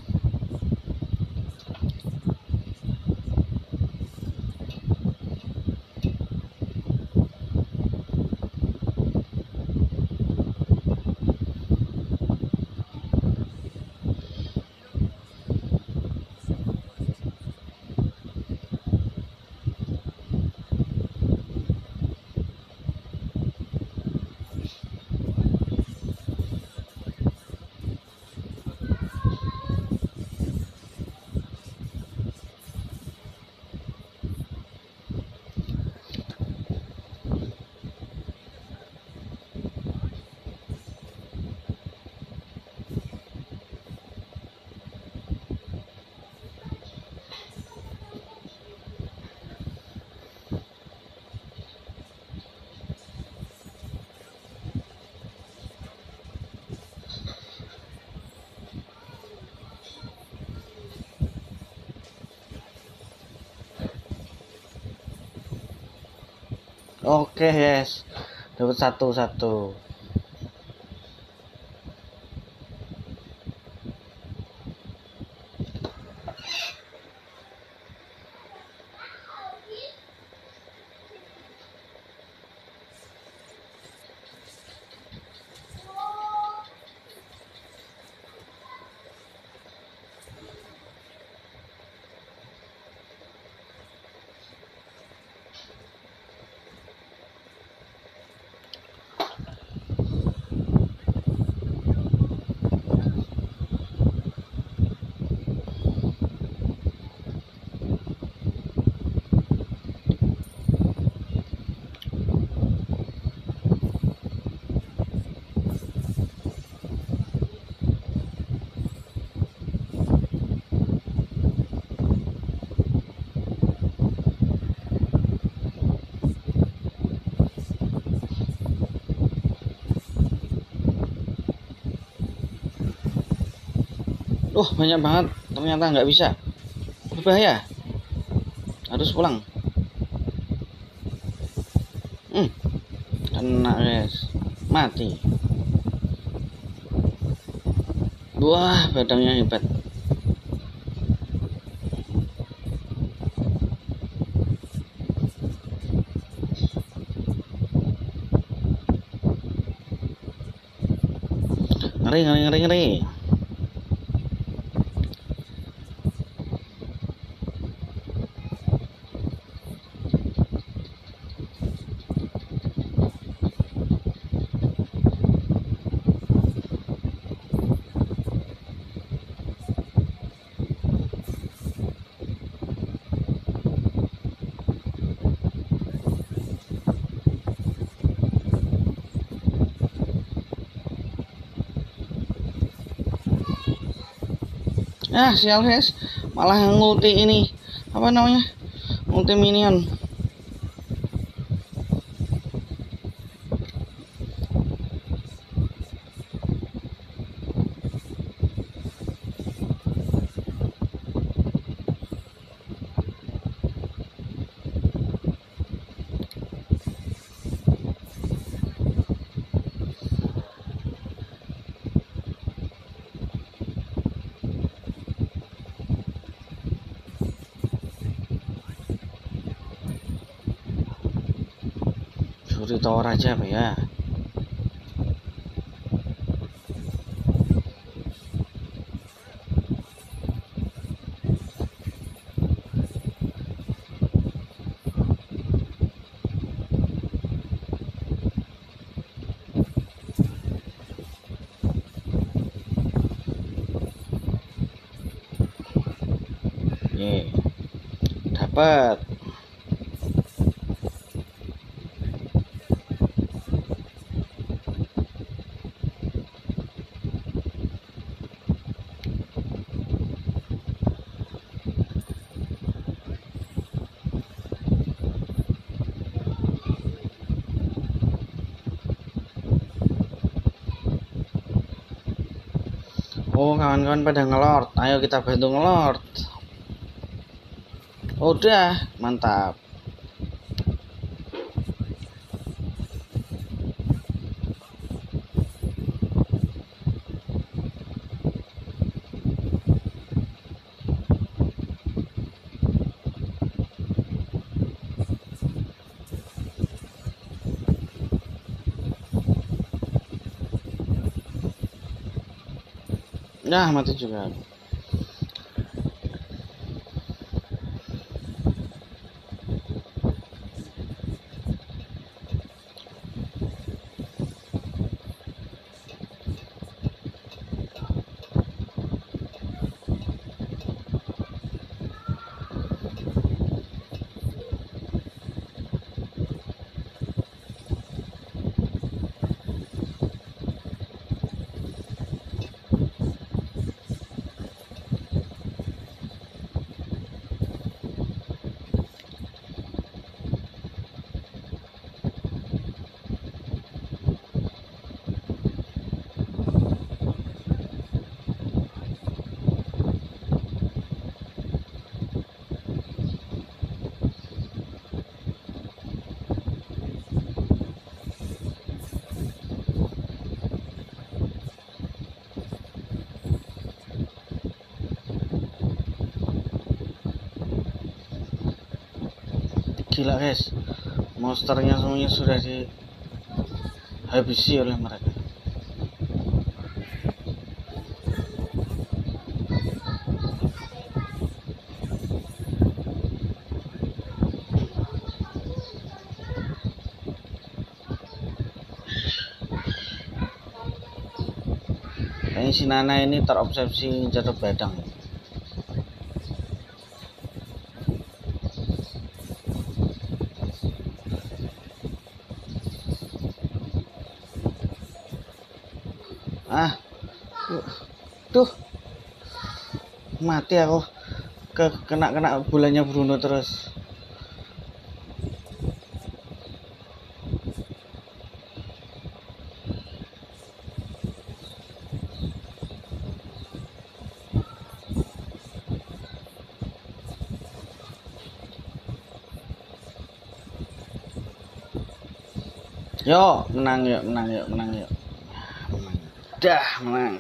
Oke, yes. Dapat satu satu. Wah, banyak banget. Ternyata nggak bisa. Berbahaya. Harus pulang. Hmm. Kena, guys. Mati. Wah, badangnya hebat. Ngeri, ngeri, ngeri, ngeri. Ah sial guys malah ngulti ini apa namanya multi minion Suri Tower aja apa ya Ye. Dapat. Oh, kawan-kawan pada ngelord. Ayo kita bantu ngelord. Udah, mantap. Nah, mati juga. Gila guys, monsternya semuanya sudah dihabisi oleh mereka. Kayaknya si Nana ini terobsesi jatuh badang. ah tuh mati aku ke kena kena bulannya Bruno terus Yuk, menang yuk, menang yuk, menang yuk. Dah, menang.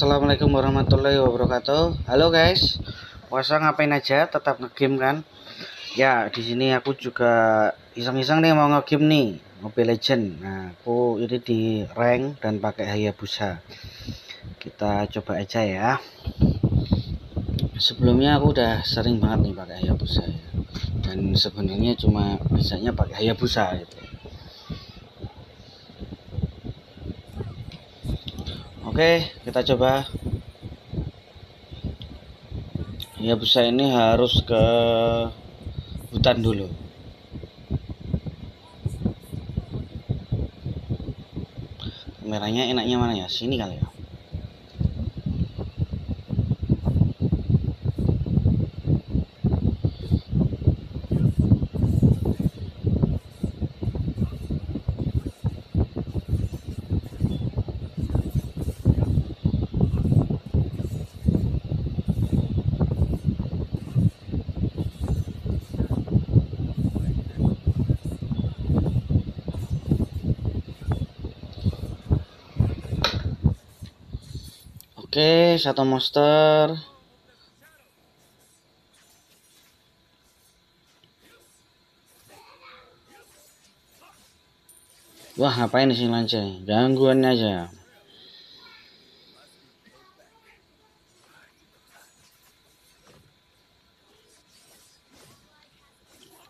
Assalamualaikum warahmatullahi wabarakatuh. Halo guys, puasa ngapain aja? Tetap ngegame kan? Ya, di sini aku juga iseng-iseng nih mau ngegame nih, Mobile Legend. Nah, aku ini di rank dan pakai Hayabusa. Kita coba aja ya. Sebelumnya aku udah sering banget nih pakai Hayabusa ya. Dan sebenarnya cuma bisanya pakai Hayabusa gitu. Oke, kita coba. ya bisa ini harus ke hutan dulu. Kameranya enaknya mana ya? Sini kali ya Oke, satu monster. Wah, ngapain di sini lancai? Gangguan aja.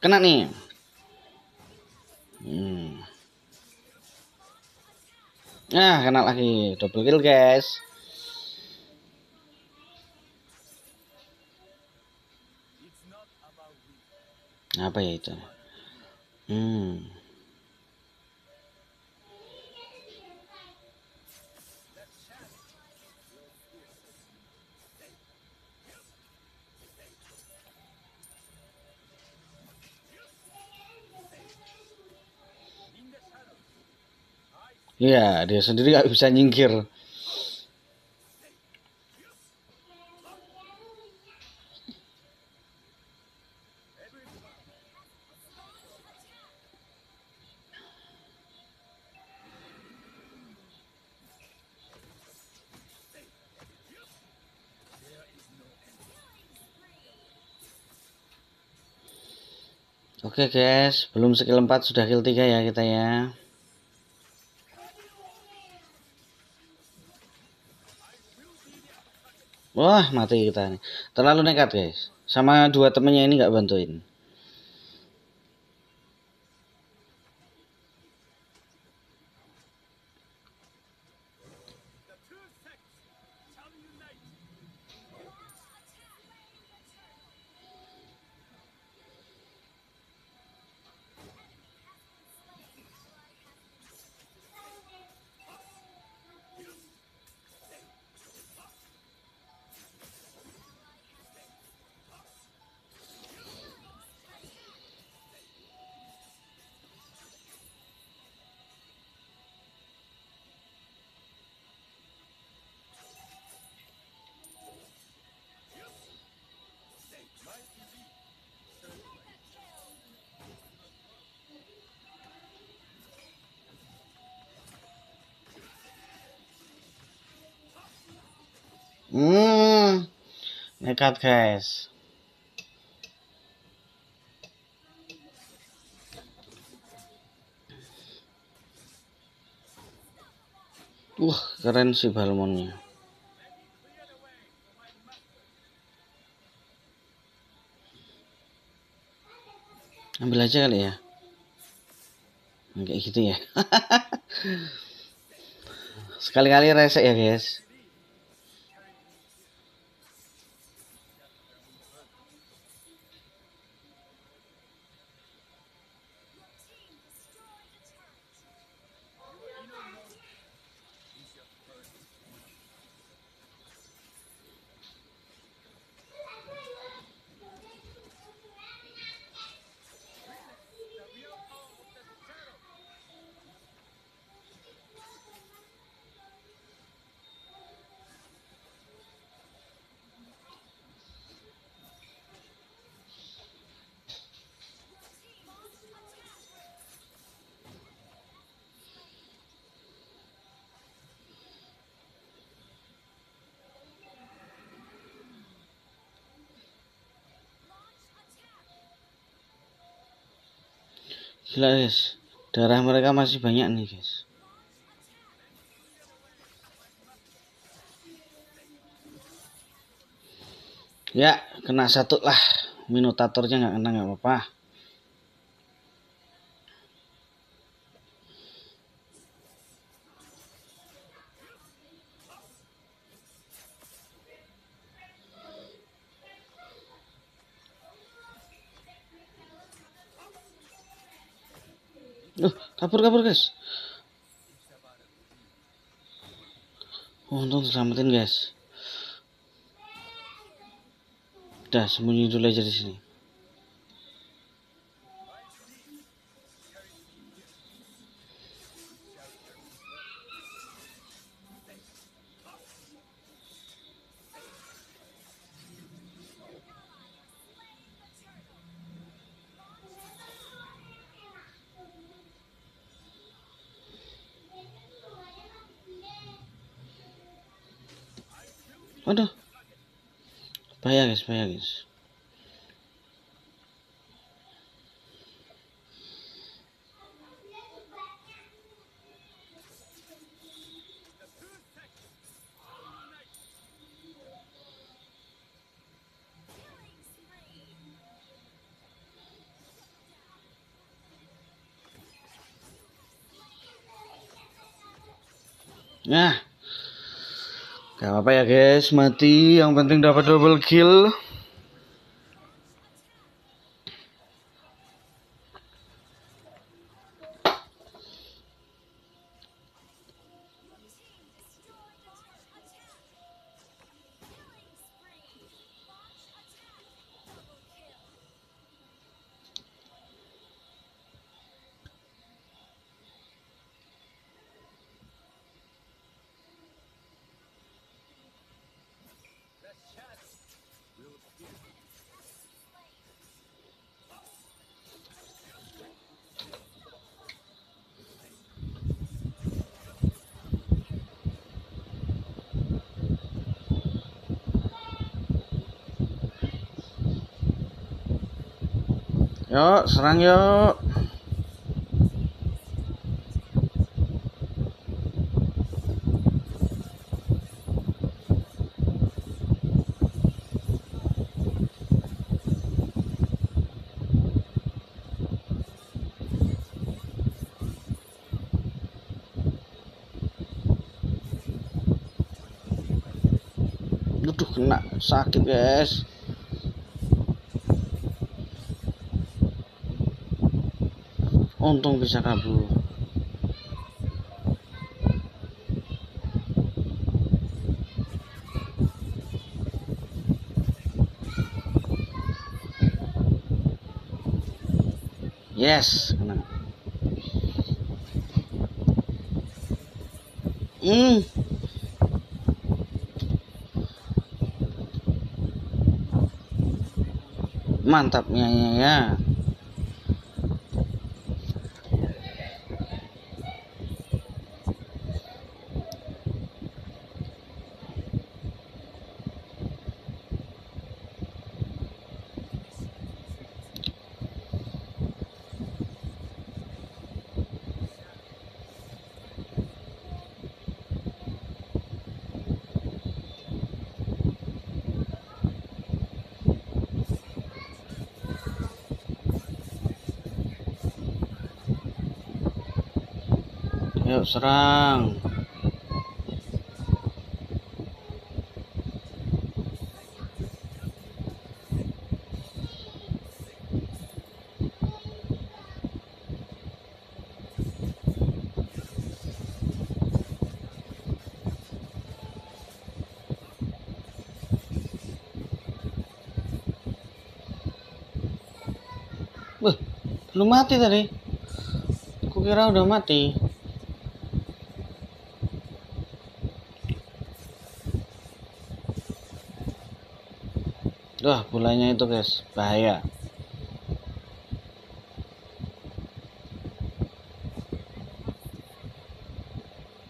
Kena nih. Hmm. Nah, kena lagi. Double kill, guys. Apa ya itu hmm Iya, dia sendiri nggak bisa nyingkir. Oke guys, belum skill 4 sudah kill 3 ya kita ya. Wah, mati kita nih. Terlalu nekat guys. Sama dua temennya ini nggak bantuin. Nekat guys. Uh, keren sih balmonnya. Ambil aja kali ya. Kayak gitu ya. Sekali-kali resek ya guys. Gila guys, darah mereka masih banyak nih guys. Ya, kena satu lah. Minotatornya nggak kena nggak apa-apa. Kabur kabur guys. Untung selamatin guys. Udah sembunyi dulu aja di sini Nah, Gak apa-apa ya guys, mati. Yang penting dapat double kill. Serang yuk. Aduh, kena sakit, guys. Untung bisa kabur. Yes kena. Hmm. Mantapnya ya. Yuk serang. Belum mati tadi. Kukira udah mati. Wah, bolanya itu guys, bahaya.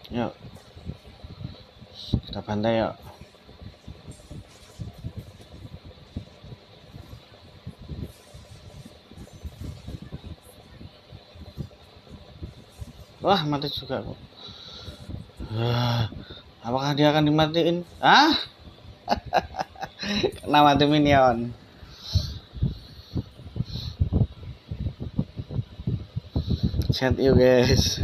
Yuk. Kita bantai yuk. Wah, mati juga kok. Apakah dia akan dimatiin? Ah? Nama mati minion. Chat you guys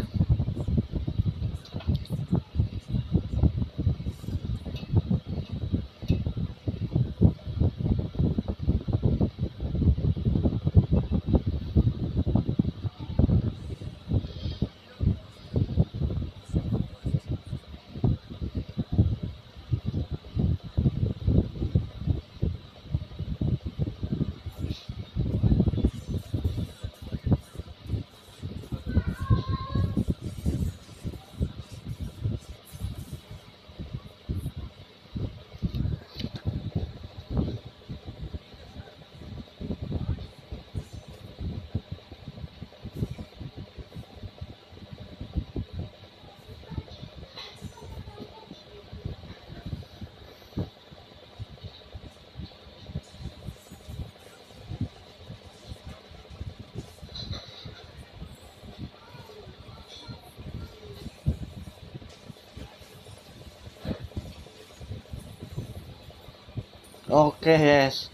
oke yes.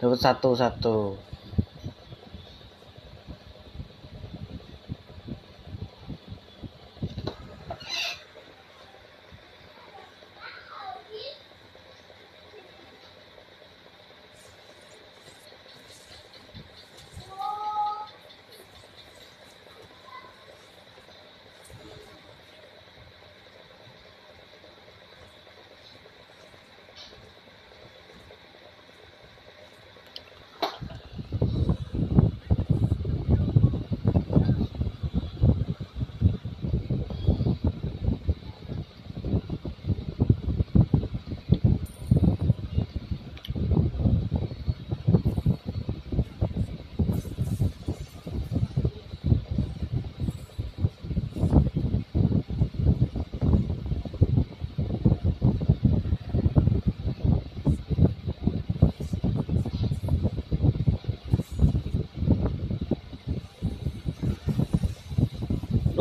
Dapat satu satu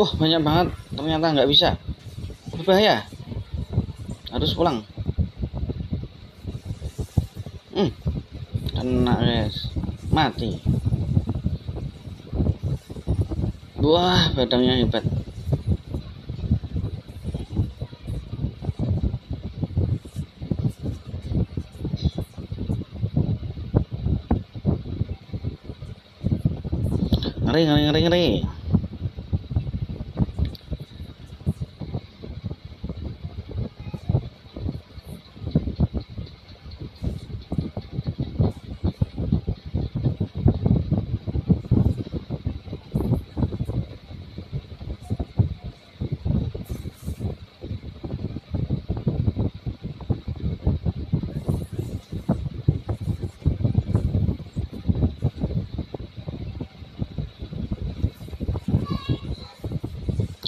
Oh banyak banget. Ternyata nggak bisa. Berbahaya. Harus pulang. Hmm. Kena guys. Mati. Wah badangnya hebat. Ngeri ngeri ngeri ngeri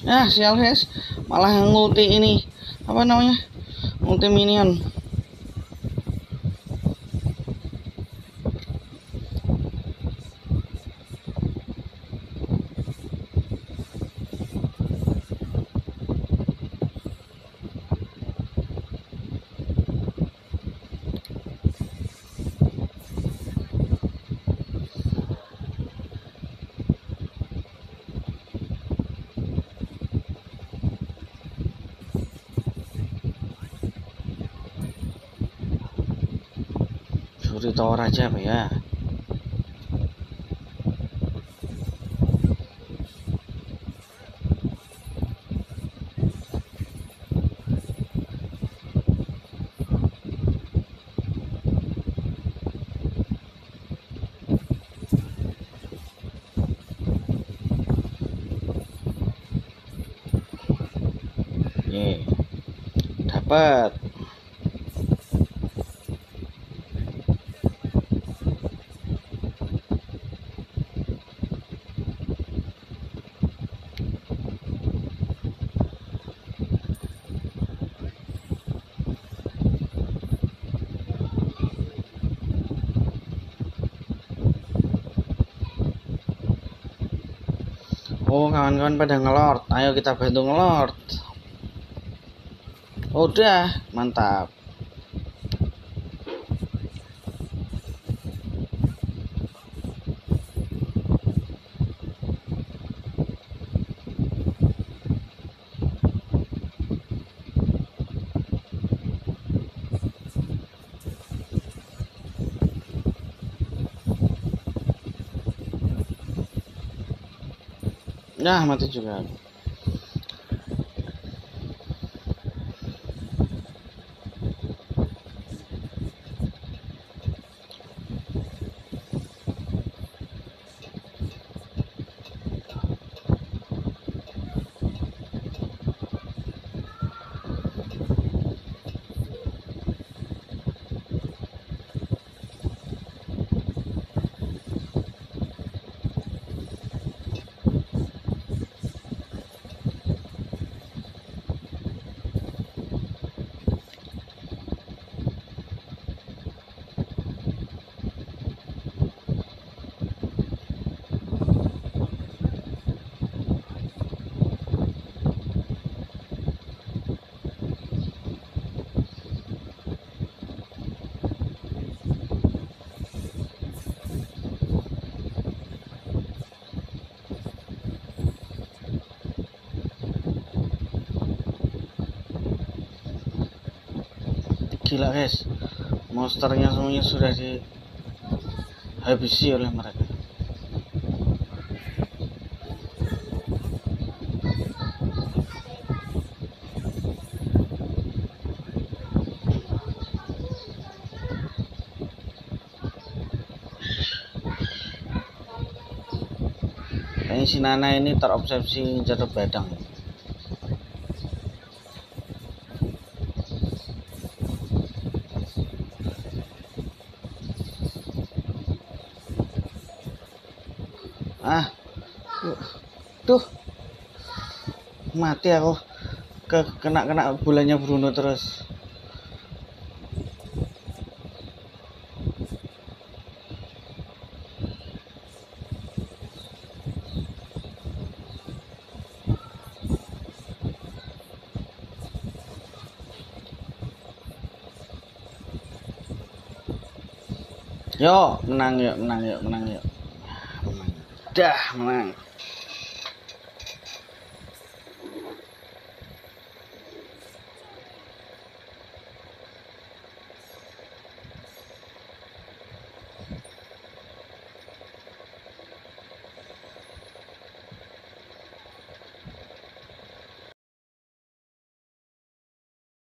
ah sial guys. Malah yang multi ini. Apa namanya? Multi minion tower aja apa ya. Dapat Kawan-kawan pada ngelord Ayo kita bantu ngelord Udah mantap Nah mati juga gila guys monsternya semuanya sudah dihabisi oleh mereka Kayaknya si Nana ini terobsesi jatuh badang. Ah, tuh, mati aku ke kena kena bulannya Bruno terus. Yo, menang yuk, menang yuk, menang yuk. Dah, menang.